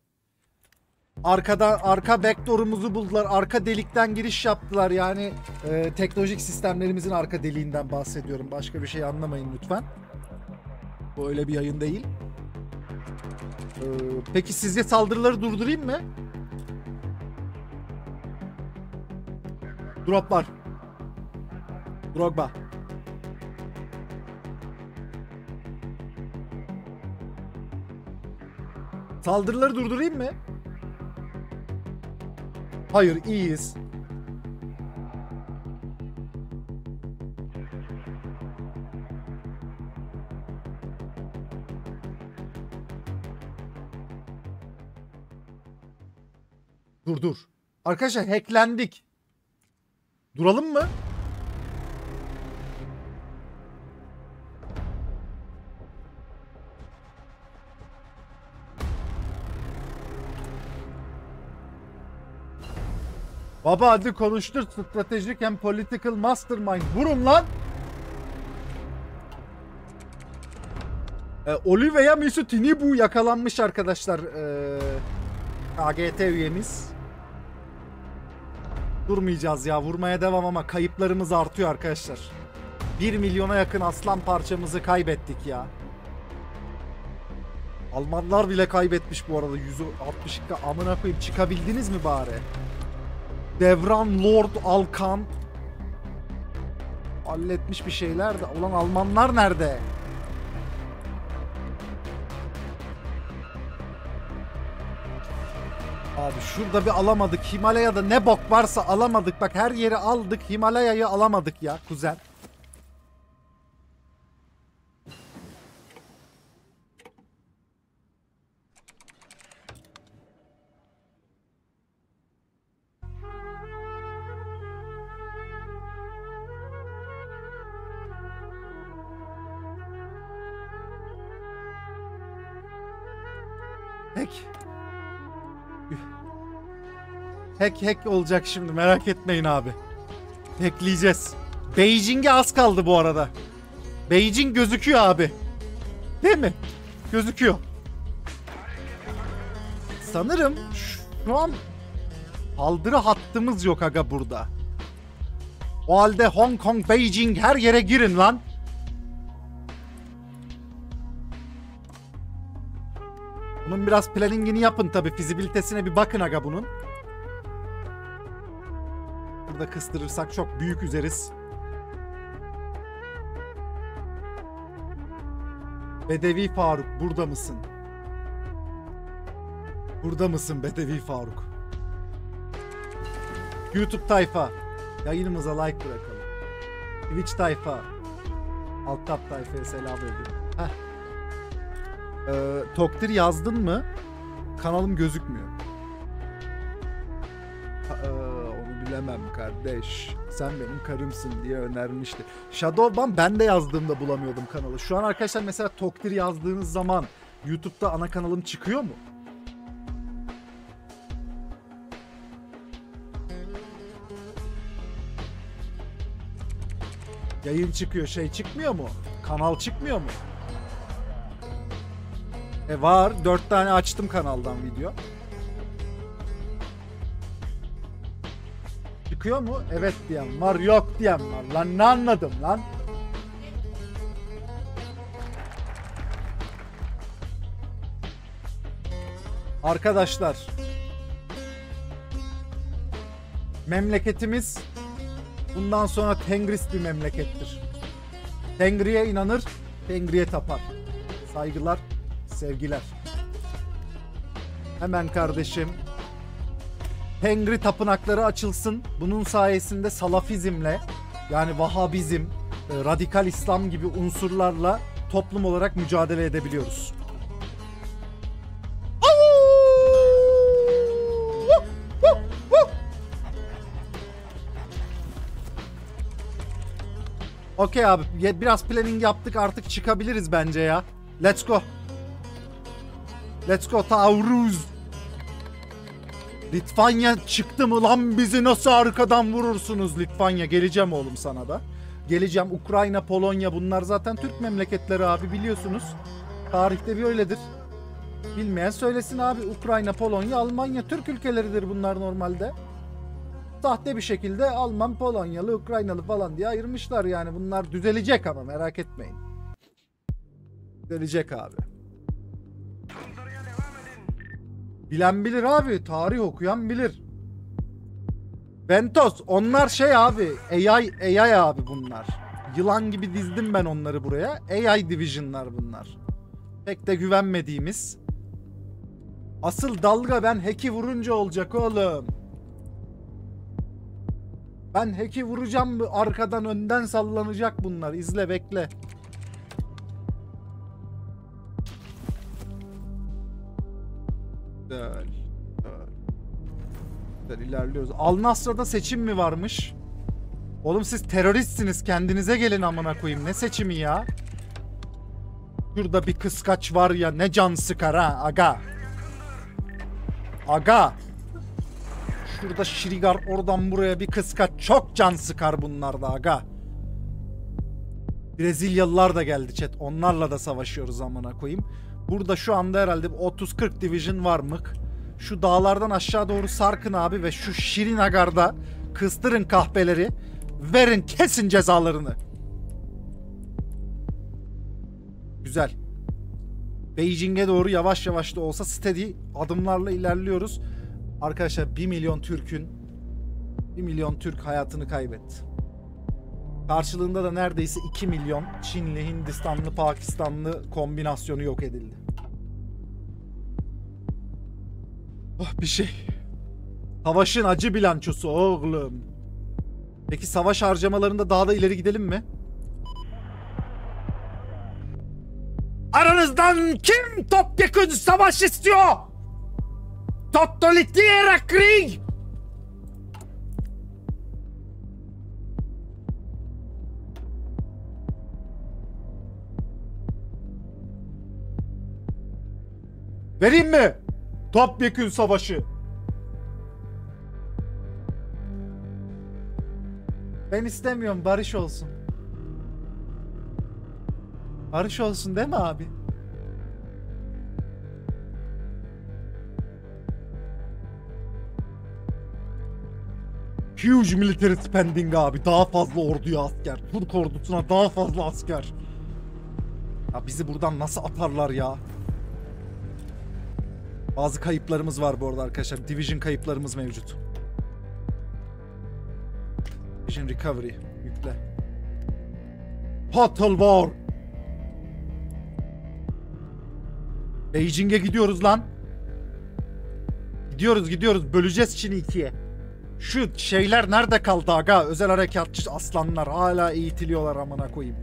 Arkada arka backdoor'umuzu buldular. Arka delikten giriş yaptılar. Yani e, teknolojik sistemlerimizin arka deliğinden bahsediyorum. Başka bir şey anlamayın lütfen. Bu öyle bir yayın değil. Ee, peki sizce saldırıları durdurayım mı? Drop var. Drogba. Saldırıları durdurayım mı? Hayır iyiyiz. Dur dur. Arkadaşlar hacklendik. Duralım mı? Baba hadi konuştur stratejik hem political mastermind. Vurun lan. Ee, Olivia Misutini yakalanmış arkadaşlar. Ee, AGT üyemiz. Durmayacağız ya vurmaya devam ama kayıplarımız artıyor arkadaşlar. 1 milyona yakın aslan parçamızı kaybettik ya. Almanlar bile kaybetmiş bu arada. 162 amına koyayım çıkabildiniz mi bari? Devran Lord Alkan halletmiş bir şeyler de. Ulan Almanlar nerede? Abi şurada bir alamadık. Himalaya'da ne bok varsa alamadık. Bak her yeri aldık. Himalaya'yı alamadık ya kuzen. Hack hack olacak şimdi merak etmeyin abi. Hackleyeceğiz. Beijing'e az kaldı bu arada. Beijing gözüküyor abi. Değil mi? Gözüküyor. Sanırım şu an saldırı hattımız yok aga burada. O halde Hong Kong, Beijing her yere girin lan. Bunun biraz planningini yapın tabi. Fizibilitesine bir bakın aga bunun. Burada kıstırırsak çok büyük üzeriz. Bedevi Faruk burada mısın? Burada mısın Bedevi Faruk? YouTube tayfa yayınımıza like bırakalım. Twitch tayfa alt tab tayfaya selam ediyorum. Heh. Ee, Toktir yazdın mı? Kanalım gözükmüyor. Ee, bilemem kardeş. Sen benim karımsın diye önermişti. Shadowban ben de yazdığımda bulamıyordum kanalı. Şu an arkadaşlar mesela Toktir yazdığınız zaman YouTube'da ana kanalım çıkıyor mu? Yayın çıkıyor şey çıkmıyor mu? Kanal çıkmıyor mu? E var. Dört tane açtım kanaldan video. Çıkıyor mu? Evet diyen var. Yok diyen var. Lan ne anladım lan? Arkadaşlar. Memleketimiz bundan sonra Tengris bir memlekettir. Tengri'ye inanır, Tengri'ye tapar. Saygılar, sevgiler. Hemen kardeşim. Tengri tapınakları açılsın. Bunun sayesinde salafizmle yani Vahabizm, e, radikal İslam gibi unsurlarla toplum olarak mücadele edebiliyoruz. Okey abi. Biraz planning yaptık artık çıkabiliriz bence ya. Let's go. Let's go Taurus. Litvanya çıktı mı lan bizi nasıl arkadan vurursunuz Litvanya geleceğim oğlum sana da. Geleceğim Ukrayna, Polonya bunlar zaten Türk memleketleri abi biliyorsunuz. Tarihte bir öyledir. Bilmeyen söylesin abi Ukrayna, Polonya, Almanya Türk ülkeleridir bunlar normalde. Sahte bir şekilde Alman, Polonyalı, Ukraynalı falan diye ayırmışlar yani bunlar düzelecek ama merak etmeyin. Düzelecek abi. Bilen bilir abi. Tarih okuyan bilir. Ventos onlar şey abi. AI, AI abi bunlar. Yılan gibi dizdim ben onları buraya. AI Division'lar bunlar. Pek de güvenmediğimiz. Asıl dalga ben hack'i vurunca olacak oğlum. Ben hack'i vuracağım arkadan önden sallanacak bunlar. İzle bekle. Güzel. Güzel. Güzel ilerliyoruz. Al Nasra'da seçim mi varmış? Oğlum siz teröristsiniz. Kendinize gelin amına koyayım. Ne seçimi ya? Şurada bir kıskaç var ya ne can sıkar ha aga. Aga. Şurada Şirigar oradan buraya bir kıskaç çok can sıkar bunlarda aga. Brezilyalılar da geldi chat. Onlarla da savaşıyoruz amına koyayım. Burada şu anda herhalde bir 30-40 division var mı? Şu dağlardan aşağı doğru sarkın abi ve şu Şirin Agar'da kıstırın kahpeleri. Verin kesin cezalarını. Güzel. Beijing'e doğru yavaş yavaş da olsa steady adımlarla ilerliyoruz. Arkadaşlar 1 milyon Türk'ün 1 milyon Türk hayatını kaybetti. Karşılığında da neredeyse 2 milyon Çinli, Hindistanlı, Pakistanlı kombinasyonu yok edildi. Oh bir şey. Savaşın acı bilançosu oğlum. Peki savaş harcamalarında daha da ileri gidelim mi? Aranızdan kim topyekun savaş istiyor? Totalitärer Krieg! Vereyim mi? Topyekün savaşı. Ben istemiyorum barış olsun. Barış olsun değil mi abi? Huge military spending abi. Daha fazla orduya asker. Türk ordusuna daha fazla asker. Ya bizi buradan nasıl atarlar ya? Bazı kayıplarımız var bu arada arkadaşlar. Division kayıplarımız mevcut. Division recovery. Yükle. Total war. Beijing'e gidiyoruz lan. Gidiyoruz gidiyoruz. Böleceğiz Çin'i ikiye. Şu şeyler nerede kaldı aga? Özel harekatçı aslanlar hala eğitiliyorlar amına koyayım.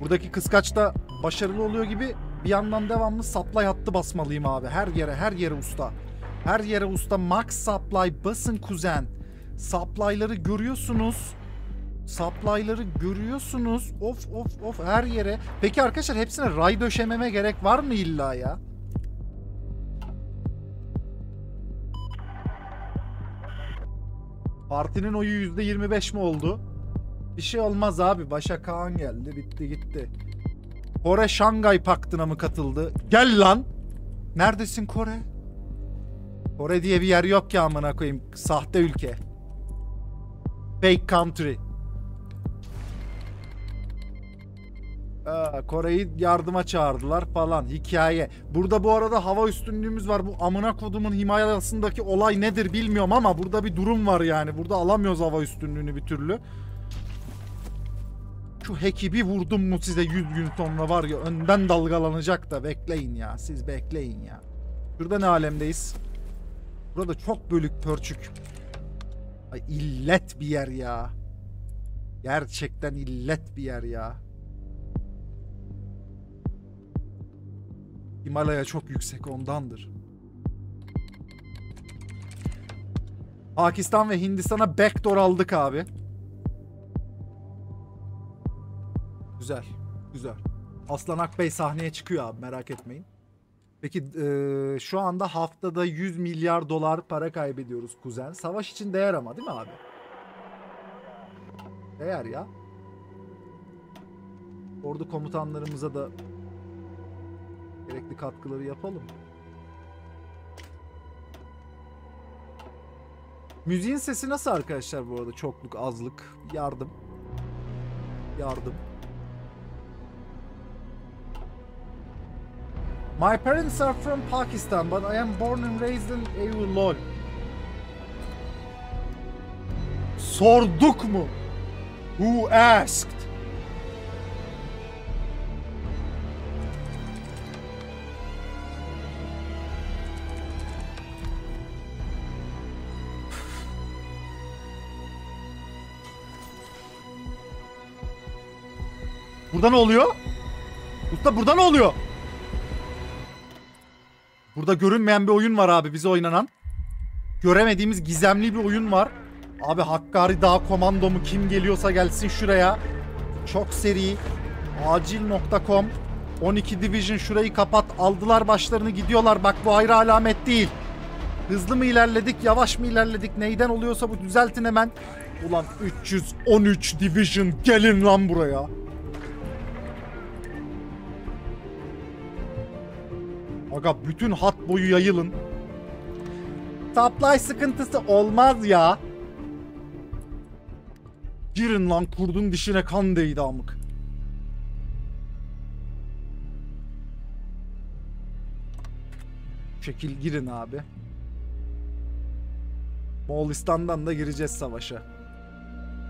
Buradaki kıskaç da başarılı oluyor gibi bir yandan devamlı supply hattı basmalıyım abi. Her yere her yere usta. Her yere usta max supply basın kuzen. Supply'ları görüyorsunuz. Supply'ları görüyorsunuz. Of of of her yere. Peki arkadaşlar hepsine ray döşememe gerek var mı illa ya? Partinin oyu %25 mi oldu? Bir şey olmaz abi. Başa Kaan geldi. Bitti gitti. Kore Şangay Paktı'na mı katıldı? Gel lan! Neredesin Kore? Kore diye bir yer yok ya amına koyayım. Sahte ülke. Fake country. Kore'yi yardıma çağırdılar falan hikaye. Burada bu arada hava üstünlüğümüz var. Bu amına kodumun himayasındaki olay nedir bilmiyorum ama burada bir durum var yani. Burada alamıyoruz hava üstünlüğünü bir türlü. Şu hack'i bir vurdum mu size 100 gün sonra var ya önden dalgalanacak da bekleyin ya. Siz bekleyin ya. Şurada ne alemdeyiz? Burada çok bölük pörçük. Ay illet bir yer ya. Gerçekten illet bir yer ya. Himalaya çok yüksek ondandır. Pakistan ve Hindistan'a backdoor aldık abi. Güzel. Güzel. Aslan Akbey sahneye çıkıyor abi merak etmeyin. Peki eee, şu anda haftada 100 milyar dolar para kaybediyoruz kuzen. Savaş için değer ama değil mi abi? Değer ya. Ordu komutanlarımıza da gerekli katkıları yapalım. Müziğin sesi nasıl arkadaşlar bu arada? Çokluk, azlık, yardım. Yardım. My parents are from Pakistan, but I am born and raised in EU. Sorduk mu? Who asked? Burada ne oluyor? Usta burada ne oluyor? Burada görünmeyen bir oyun var abi bize oynanan. Göremediğimiz gizemli bir oyun var. Abi Hakkari Dağ Komando mu kim geliyorsa gelsin şuraya. Çok seri. Acil.com 12 Division şurayı kapat. Aldılar başlarını gidiyorlar. Bak bu hayra alamet değil. Hızlı mı ilerledik, yavaş mı ilerledik? Neyden oluyorsa bu düzeltin hemen. Ulan 313 Division gelin lan buraya. Aga bütün hat boyu yayılın. Supply sıkıntısı olmaz ya. Girin lan kurdun dişine kan değdi amık. Şekil girin abi. Moğolistan'dan da gireceğiz savaşa.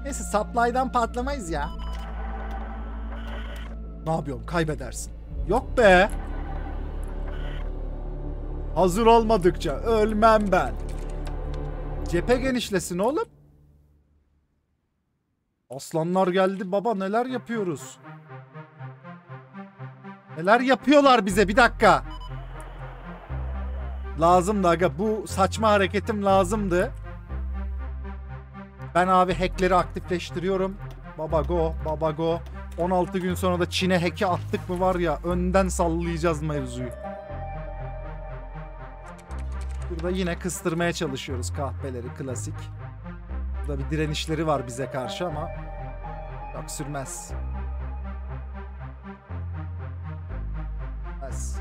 Neyse supply'dan patlamayız ya. Ne yapıyorum kaybedersin. Yok be. Hazır olmadıkça ölmem ben. Cephe genişlesin oğlum. Aslanlar geldi baba neler yapıyoruz? Neler yapıyorlar bize bir dakika. Lazımdı aga bu saçma hareketim lazımdı. Ben abi hackleri aktifleştiriyorum. Baba go, baba go. 16 gün sonra da Çin'e hack'i attık mı var ya önden sallayacağız mevzuyu. Burada yine kıstırmaya çalışıyoruz kahpeleri klasik. Burada bir direnişleri var bize karşı ama yok sürmez. Sürmez.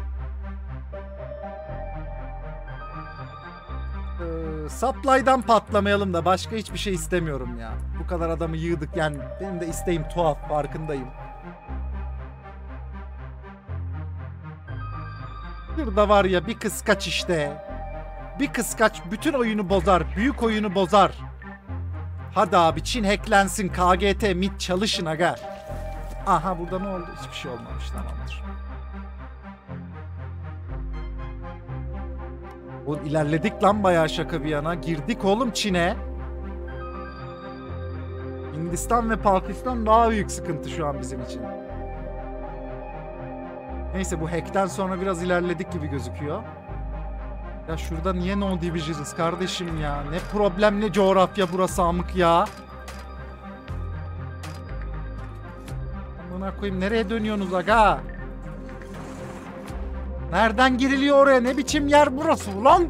Ee, supply'dan patlamayalım da başka hiçbir şey istemiyorum ya. Bu kadar adamı yığdık yani benim de isteğim tuhaf farkındayım. Burada var ya bir kıskaç işte. Bir kıskaç bütün oyunu bozar. Büyük oyunu bozar. Hadi abi Çin hacklensin. KGT mid çalışın aga. Aha burada ne oldu? Hiçbir şey olmamış tamamdır. Oğlum ilerledik lan bayağı şaka bir yana. Girdik oğlum Çin'e. Hindistan ve Pakistan daha büyük sıkıntı şu an bizim için. Neyse bu hackten sonra biraz ilerledik gibi gözüküyor. Ya şurada niye no divisionız kardeşim ya? Ne problem ne coğrafya burası amık ya. Amına koyayım nereye dönüyorsunuz aga? Nereden giriliyor oraya? Ne biçim yer burası ulan?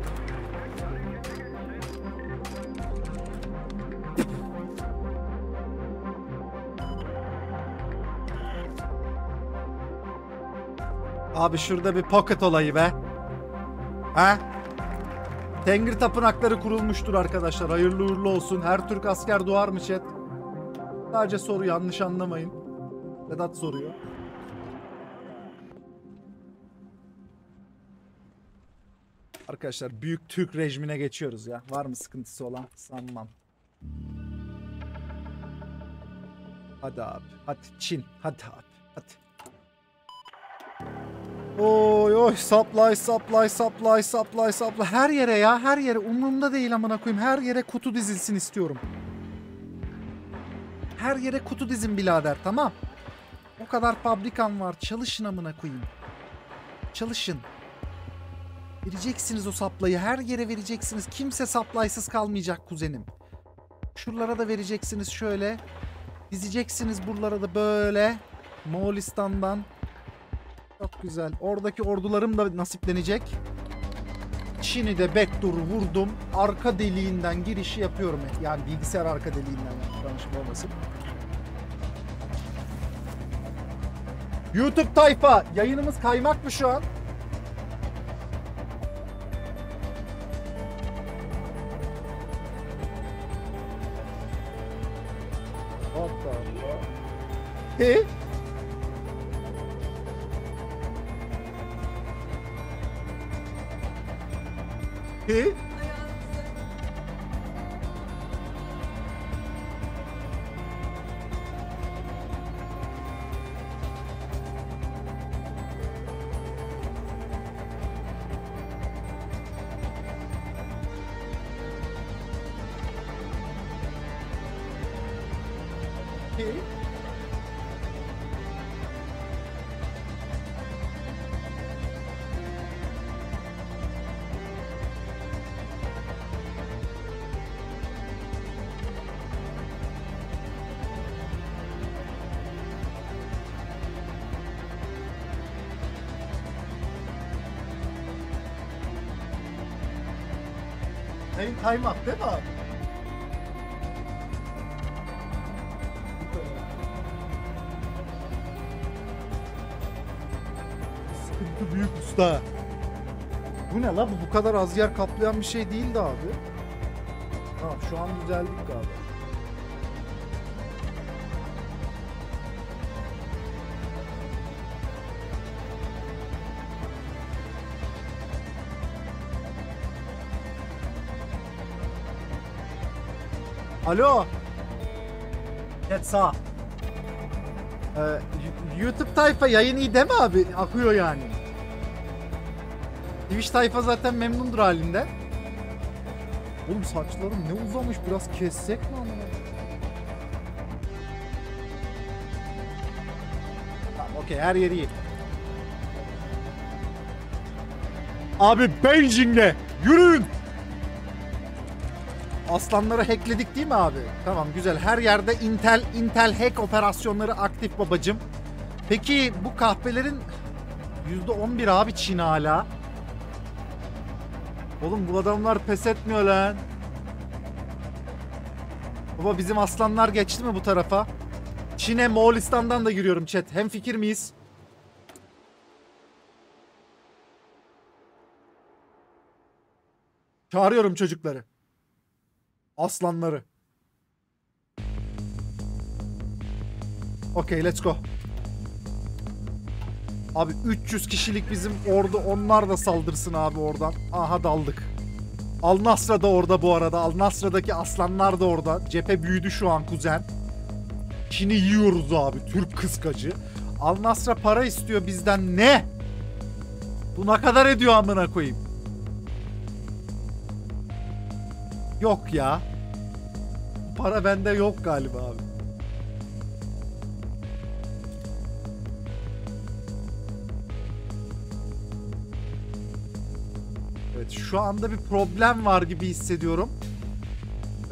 Abi şurada bir pocket olayı be. Ha? Tengri tapınakları kurulmuştur arkadaşlar. Hayırlı uğurlu olsun. Her Türk asker doğar mı chat? Sadece soru yanlış anlamayın. Vedat soruyor. Arkadaşlar büyük Türk rejimine geçiyoruz ya. Var mı sıkıntısı olan? Sanmam. Hadi abi. Hadi Çin. Hadi abi. Hadi. Oy oy supply supply supply supply supply her yere ya her yere umurumda değil amına koyayım her yere kutu dizilsin istiyorum. Her yere kutu dizin birader tamam. O kadar fabrikan var çalışın amına koyayım. Çalışın. Vereceksiniz o saplayı her yere vereceksiniz. Kimse saplaysız kalmayacak kuzenim. Şuralara da vereceksiniz şöyle. Dizeceksiniz buralara da böyle. Moğolistan'dan. Çok güzel. Oradaki ordularım da nasiplenecek. Çin'i de backdoor'u vurdum. Arka deliğinden girişi yapıyorum. Yani bilgisayar arka deliğinden yanlışım olmasın. YouTube tayfa yayınımız kaymak mı şu an? What the hit. Kadar az yer kaplayan bir şey değildi abi. Tamam şu an düzeldik galiba. Alo. Evet sağ. Ee, YouTube tayfa yayın iyi mi abi? Akıyor yani. Twitch tayfa zaten memnundur halinde. Oğlum saçlarım ne uzamış biraz kessek mi ama? Tamam okey her yeri iyi. Abi Beijing'e yürüyün. Aslanları hackledik değil mi abi? Tamam güzel. Her yerde Intel Intel hack operasyonları aktif babacım. Peki bu kahvelerin %11 abi Çin hala. Oğlum bu adamlar pes etmiyor lan. Baba bizim aslanlar geçti mi bu tarafa? Çin'e Moğolistan'dan da giriyorum chat. Hem fikir miyiz? Çağırıyorum çocukları. Aslanları. Okey let's go. Abi 300 kişilik bizim ordu onlar da saldırsın abi oradan. Aha daldık. Al Nasra da orada bu arada. Al Nasra'daki aslanlar da orada. Cephe büyüdü şu an kuzen. Çin'i yiyoruz abi. Türk kıskacı. Al Nasra para istiyor bizden. Ne? Bu ne kadar ediyor amına koyayım? Yok ya. Para bende yok galiba abi. Evet şu anda bir problem var gibi hissediyorum.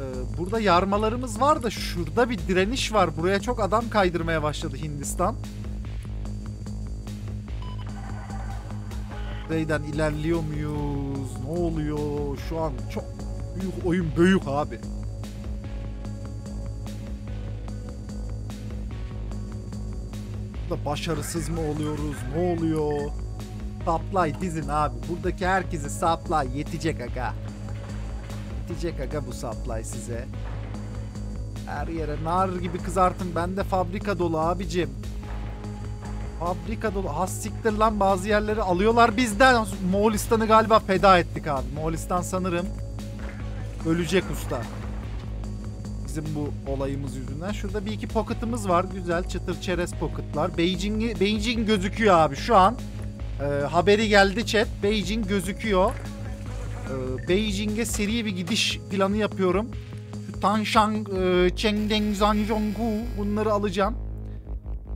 Ee, burada yarmalarımız var da şurada bir direniş var. Buraya çok adam kaydırmaya başladı Hindistan. Kuzeyden ilerliyor muyuz? Ne oluyor? Şu an çok büyük oyun büyük abi. Burada başarısız mı oluyoruz? Ne oluyor? Supply dizin abi. Buradaki herkese supply yetecek aga. Yetecek aga bu supply size. Her yere nar gibi kızartın. Bende fabrika dolu abicim. Fabrika dolu. Has siktir lan bazı yerleri alıyorlar bizden. Moğolistan'ı galiba feda ettik abi. Moğolistan sanırım ölecek usta. Bizim bu olayımız yüzünden. Şurada bir iki pocket'ımız var. Güzel çıtır çerez pocket'lar. Beijing, Beijing gözüküyor abi şu an. Ee, haberi geldi chat. Beijing gözüküyor. Ee, Beijing'e seri bir gidiş planı yapıyorum. Şu Tanshan, e, Chengdeng, Zhangzhonggu bunları alacağım.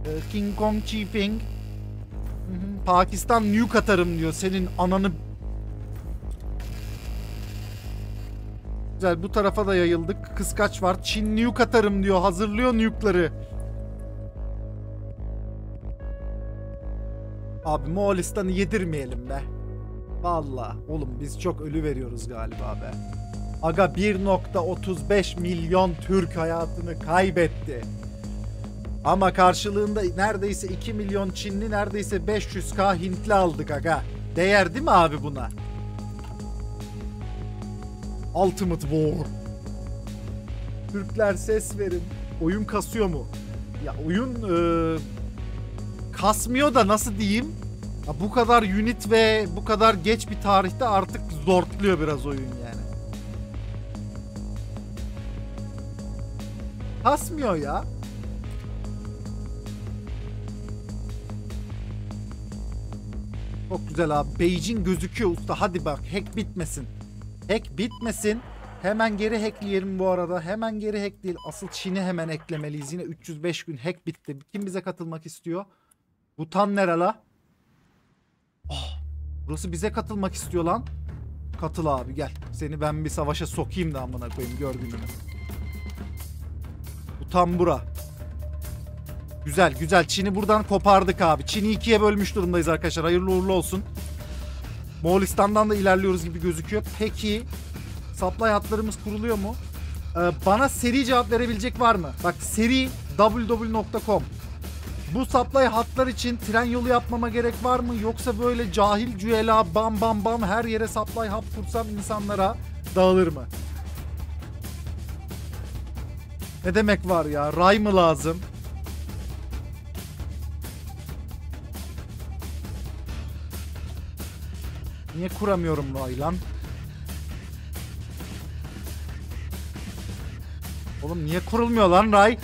Ee, King Kong, hı. Pakistan nuke atarım diyor. Senin ananı... Güzel bu tarafa da yayıldık. Kıskaç var. Çin nuke atarım diyor. Hazırlıyor nuke'ları. Abi Moğolistan'ı yedirmeyelim be. Valla oğlum biz çok ölü veriyoruz galiba be. Aga 1.35 milyon Türk hayatını kaybetti. Ama karşılığında neredeyse 2 milyon Çinli neredeyse 500k Hintli aldık aga. Değer değil mi abi buna? Ultimate War. Türkler ses verin. Oyun kasıyor mu? Ya oyun e, kasmıyor da nasıl diyeyim? Ya bu kadar unit ve bu kadar geç bir tarihte artık zortluyor biraz oyun yani. Kasmıyor ya. Çok güzel abi. Beijing gözüküyor usta. Hadi bak hack bitmesin. Hack bitmesin. Hemen geri hackleyelim bu arada. Hemen geri hack değil. Asıl Çin'i hemen eklemeliyiz. Yine 305 gün hack bitti. Kim bize katılmak istiyor? Butan nere la? Ah, burası bize katılmak istiyor lan. Katıl abi gel. Seni ben bir savaşa sokayım da amına koyayım gördüğünü. Butan bura. Güzel güzel. Çin'i buradan kopardık abi. Çin'i ikiye bölmüş durumdayız arkadaşlar. Hayırlı uğurlu olsun. Moğolistan'dan da ilerliyoruz gibi gözüküyor. Peki supply hatlarımız kuruluyor mu? Ee, bana seri cevap verebilecek var mı? Bak seri www.com Bu supply hatlar için tren yolu yapmama gerek var mı? Yoksa böyle cahil cüela bam bam bam her yere supply hat kursam insanlara dağılır mı? Ne demek var ya? Ray mı lazım? Niye kuramıyorum ray lan? Oğlum niye kurulmuyor lan ray?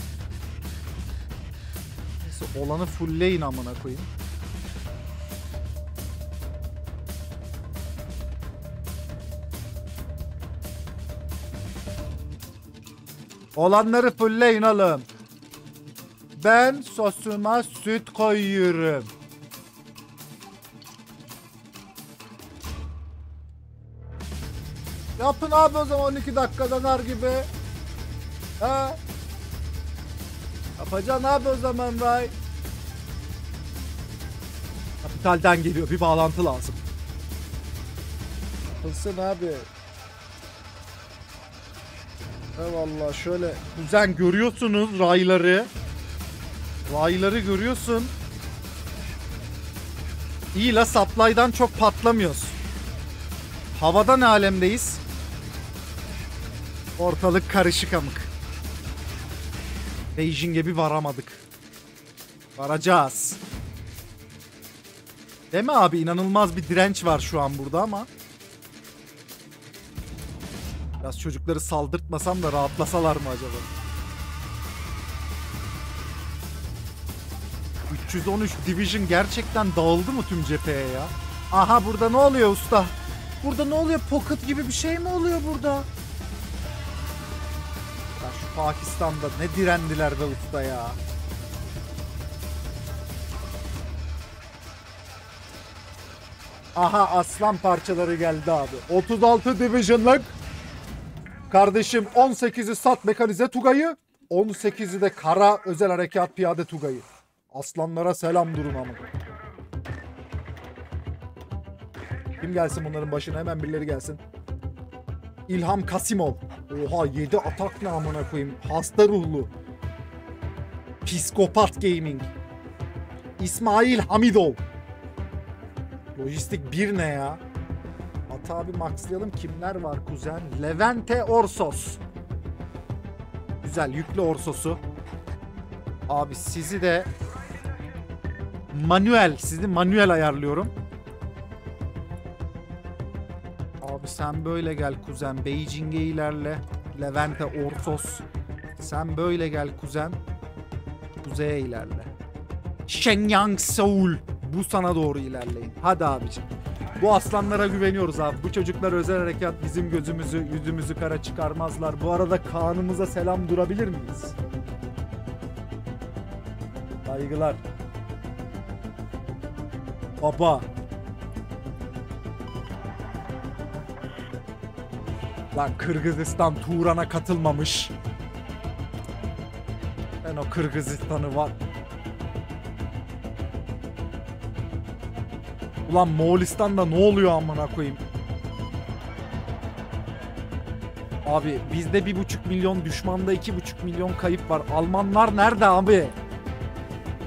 Olanı fullleyin amına koyayım. Olanları fullleyin oğlum. Ben sosuma süt koyuyorum. Yapın abi o zaman 12 dakikada nar gibi. Ha? Yapacaksın abi o zaman Ray. Kapitalden geliyor bir bağlantı lazım. Yapılsın abi. Eyvallah şöyle kuzen görüyorsunuz rayları. Rayları görüyorsun. İyi la supply'dan çok patlamıyoruz. Havada ne alemdeyiz? Ortalık karışık amık. Beijing'e bir varamadık. Varacağız. Mi abi? İnanılmaz bir direnç var şu an burada ama. Biraz çocukları saldırtmasam da rahatlasalar mı acaba? 313 Division gerçekten dağıldı mı tüm cepheye ya? Aha burada ne oluyor usta? Burada ne oluyor? Pocket gibi bir şey mi oluyor burada? Pakistan'da ne direndiler be usta ya. Aha aslan parçaları geldi abi. 36 Division'lık. Kardeşim 18'i sat mekanize Tugay'ı. 18'i de kara özel harekat piyade Tugay'ı. Aslanlara selam durun ama. Kim gelsin bunların başına hemen birileri gelsin. İlham Kasimov. Oha 7 atak ne amına koyayım. Hasta ruhlu. Psikopat Gaming. İsmail Hamidov. Lojistik 1 ne ya? At abi maxlayalım. Kimler var kuzen? Levente Orsos. Güzel yüklü Orsos'u. Abi sizi de manuel, sizi manuel ayarlıyorum. Sen böyle gel kuzen. Beijing'e ilerle. Levente Orsos. Sen böyle gel kuzen. Kuzeye ilerle. Shenyang Seoul. Bu sana doğru ilerleyin. Hadi abicim. Bu aslanlara güveniyoruz abi. Bu çocuklar özel harekat bizim gözümüzü, yüzümüzü kara çıkarmazlar. Bu arada Kaan'ımıza selam durabilir miyiz? Saygılar. Baba. Lan Kırgızistan Turan'a katılmamış. Ben o Kırgızistan'ı var. Ulan Moğolistan'da ne oluyor amına koyayım? Abi bizde bir buçuk milyon düşmanda iki buçuk milyon kayıp var. Almanlar nerede abi?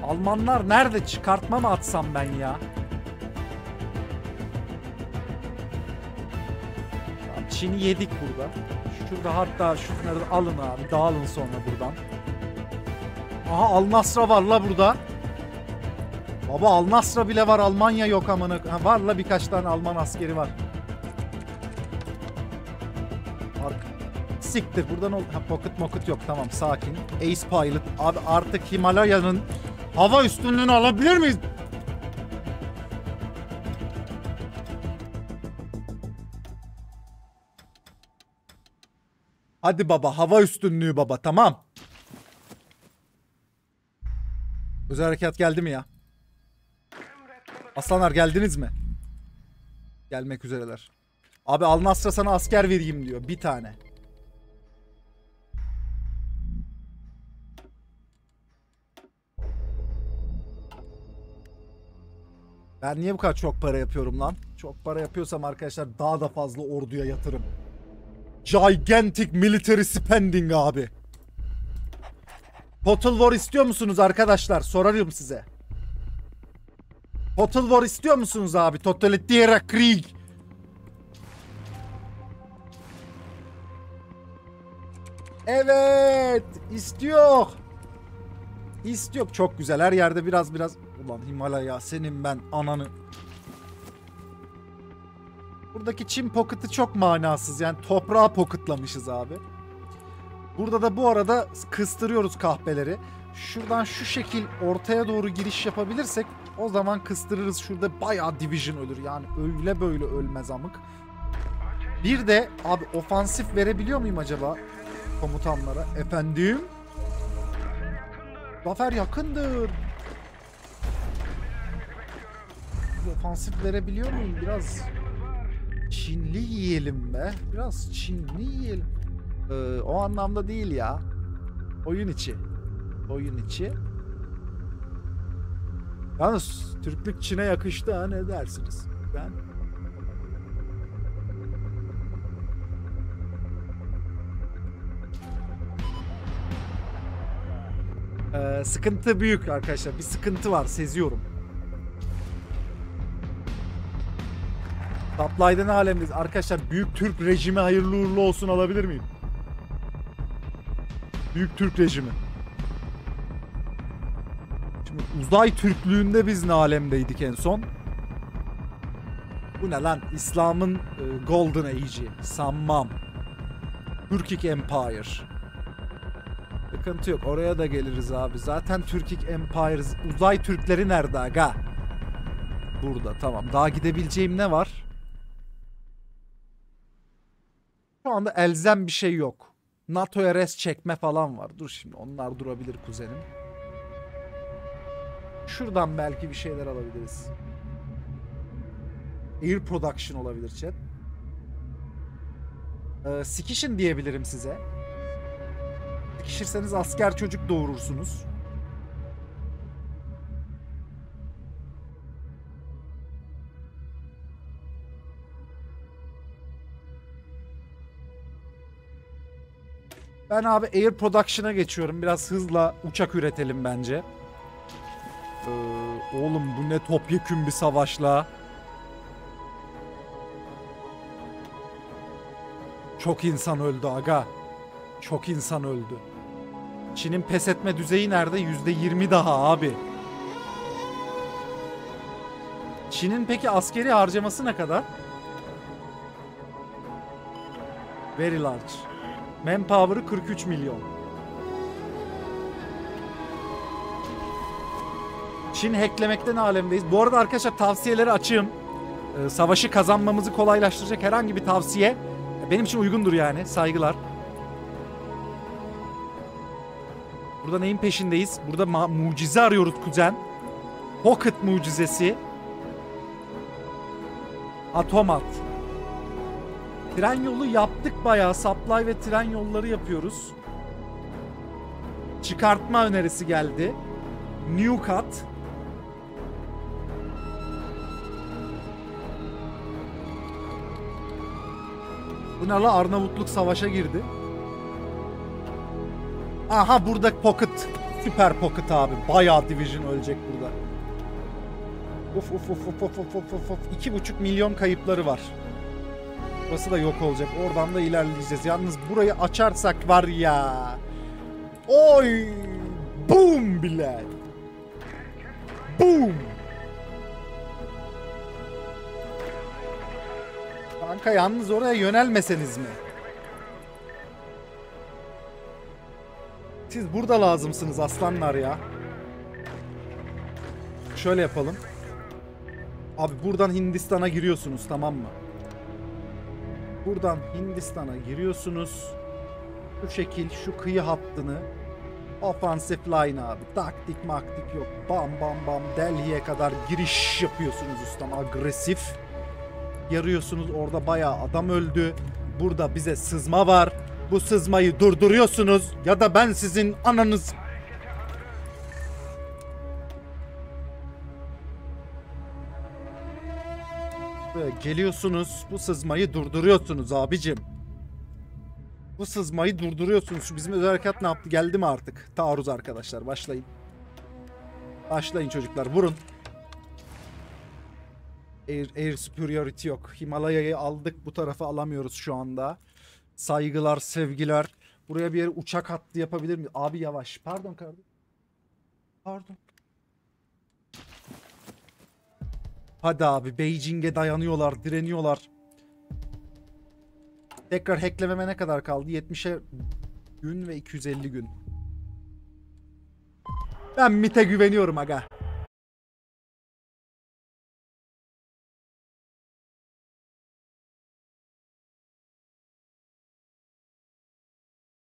Almanlar nerede? Çıkartma mı atsam ben ya? Çin'i yedik burada. Şurada hatta şunları alın abi. Dağılın sonra buradan. Aha Al Nasra var la burada. Baba Al Nasra bile var. Almanya yok amına. Ha, var la birkaç tane Alman askeri var. Ark Siktir buradan ol. Ha pocket mocket yok tamam sakin. Ace Pilot. Abi artık Himalaya'nın hava üstünlüğünü alabilir miyiz? Hadi baba hava üstünlüğü baba tamam. Özel harekat geldi mi ya? Aslanlar geldiniz mi? Gelmek üzereler. Abi Al Nasr'a sana asker vereyim diyor. Bir tane. Ben niye bu kadar çok para yapıyorum lan? Çok para yapıyorsam arkadaşlar daha da fazla orduya yatırım. Gigantic military spending abi. Total War istiyor musunuz arkadaşlar? Sorarım size. Total War istiyor musunuz abi? Totalitaire Krieg. Evet, istiyor. İstiyor. Çok güzel. Her yerde biraz biraz. Ulan Himalaya senin ben ananı. Buradaki Çin pocket'ı çok manasız. Yani toprağa pocketlamışız abi. Burada da bu arada kıstırıyoruz kahpeleri. Şuradan şu şekil ortaya doğru giriş yapabilirsek o zaman kıstırırız. Şurada bayağı division ölür. Yani öyle böyle ölmez amık. Bir de abi ofansif verebiliyor muyum acaba komutanlara? Efendim? Zafer yakındır. Ofansif verebiliyor muyum? Biraz Çinli yiyelim be. Biraz Çinli yiyelim. Ee, o anlamda değil ya. Oyun içi. Oyun içi. Yalnız Türklük Çin'e yakıştı ha ne dersiniz? Ben Ee, sıkıntı büyük arkadaşlar. Bir sıkıntı var seziyorum. Supply'da ne alemdeyiz? Arkadaşlar Büyük Türk rejimi hayırlı uğurlu olsun alabilir miyim? Büyük Türk rejimi. Şimdi uzay Türklüğünde biz ne alemdeydik en son? Bu ne lan? İslam'ın e, Golden Age'i. Sanmam. Turkic Empire. Sıkıntı yok. Oraya da geliriz abi. Zaten Turkic Empire uzay Türkleri nerede aga? Burada tamam. Daha gidebileceğim ne var? Şu anda elzem bir şey yok. NATO'ya res çekme falan var. Dur şimdi onlar durabilir kuzenim. Şuradan belki bir şeyler alabiliriz. Air production olabilir chat. Ee, Skişin diyebilirim size. Sikişirseniz asker çocuk doğurursunuz. Ben abi Air Production'a geçiyorum. Biraz hızla uçak üretelim bence. Ee, oğlum bu ne topyekün bir savaşla. Çok insan öldü aga. Çok insan öldü. Çin'in pes etme düzeyi nerede? Yüzde yirmi daha abi. Çin'in peki askeri harcaması ne kadar? Very large. Manpower'ı 43 milyon. Çin hacklemekte ne alemdeyiz? Bu arada arkadaşlar tavsiyeleri açığım. Ee, savaşı kazanmamızı kolaylaştıracak herhangi bir tavsiye benim için uygundur yani. Saygılar. Burada neyin peşindeyiz? Burada mucize arıyoruz kuzen. Pocket mucizesi. Atomat. Tren yolu yaptık bayağı. Supply ve tren yolları yapıyoruz. Çıkartma önerisi geldi. New Cut. Bu ne la Arnavutluk savaşa girdi. Aha burada pocket. Süper pocket abi. Bayağı division ölecek burada. Uf uf uf uf uf uf uf uf. 2,5 milyon kayıpları var. Burası da yok olacak. Oradan da ilerleyeceğiz. Yalnız burayı açarsak var ya. Oy! Boom bile. Boom! Kanka yalnız oraya yönelmeseniz mi? Siz burada lazımsınız aslanlar ya. Şöyle yapalım. Abi buradan Hindistan'a giriyorsunuz tamam mı? Buradan Hindistan'a giriyorsunuz. Bu şekil şu kıyı hattını Offensive line abi. Taktik maktik yok. Bam bam bam Delhi'ye kadar giriş yapıyorsunuz ustam. Agresif. Yarıyorsunuz orada bayağı adam öldü. Burada bize sızma var. Bu sızmayı durduruyorsunuz ya da ben sizin ananız geliyorsunuz. Bu sızmayı durduruyorsunuz abicim. Bu sızmayı durduruyorsunuz. Şu bizim özel harekat ne yaptı? Geldi mi artık? Taarruz arkadaşlar. Başlayın. Başlayın çocuklar. Vurun. Air, air superiority yok. Himalaya'yı aldık. Bu tarafa alamıyoruz şu anda. Saygılar, sevgiler. Buraya bir yere uçak hattı yapabilir mi? Abi yavaş. Pardon kardeşim. Pardon. Hadi abi Beijing'e dayanıyorlar, direniyorlar. Tekrar hacklememe ne kadar kaldı? 70'e gün ve 250 gün. Ben MIT'e güveniyorum aga.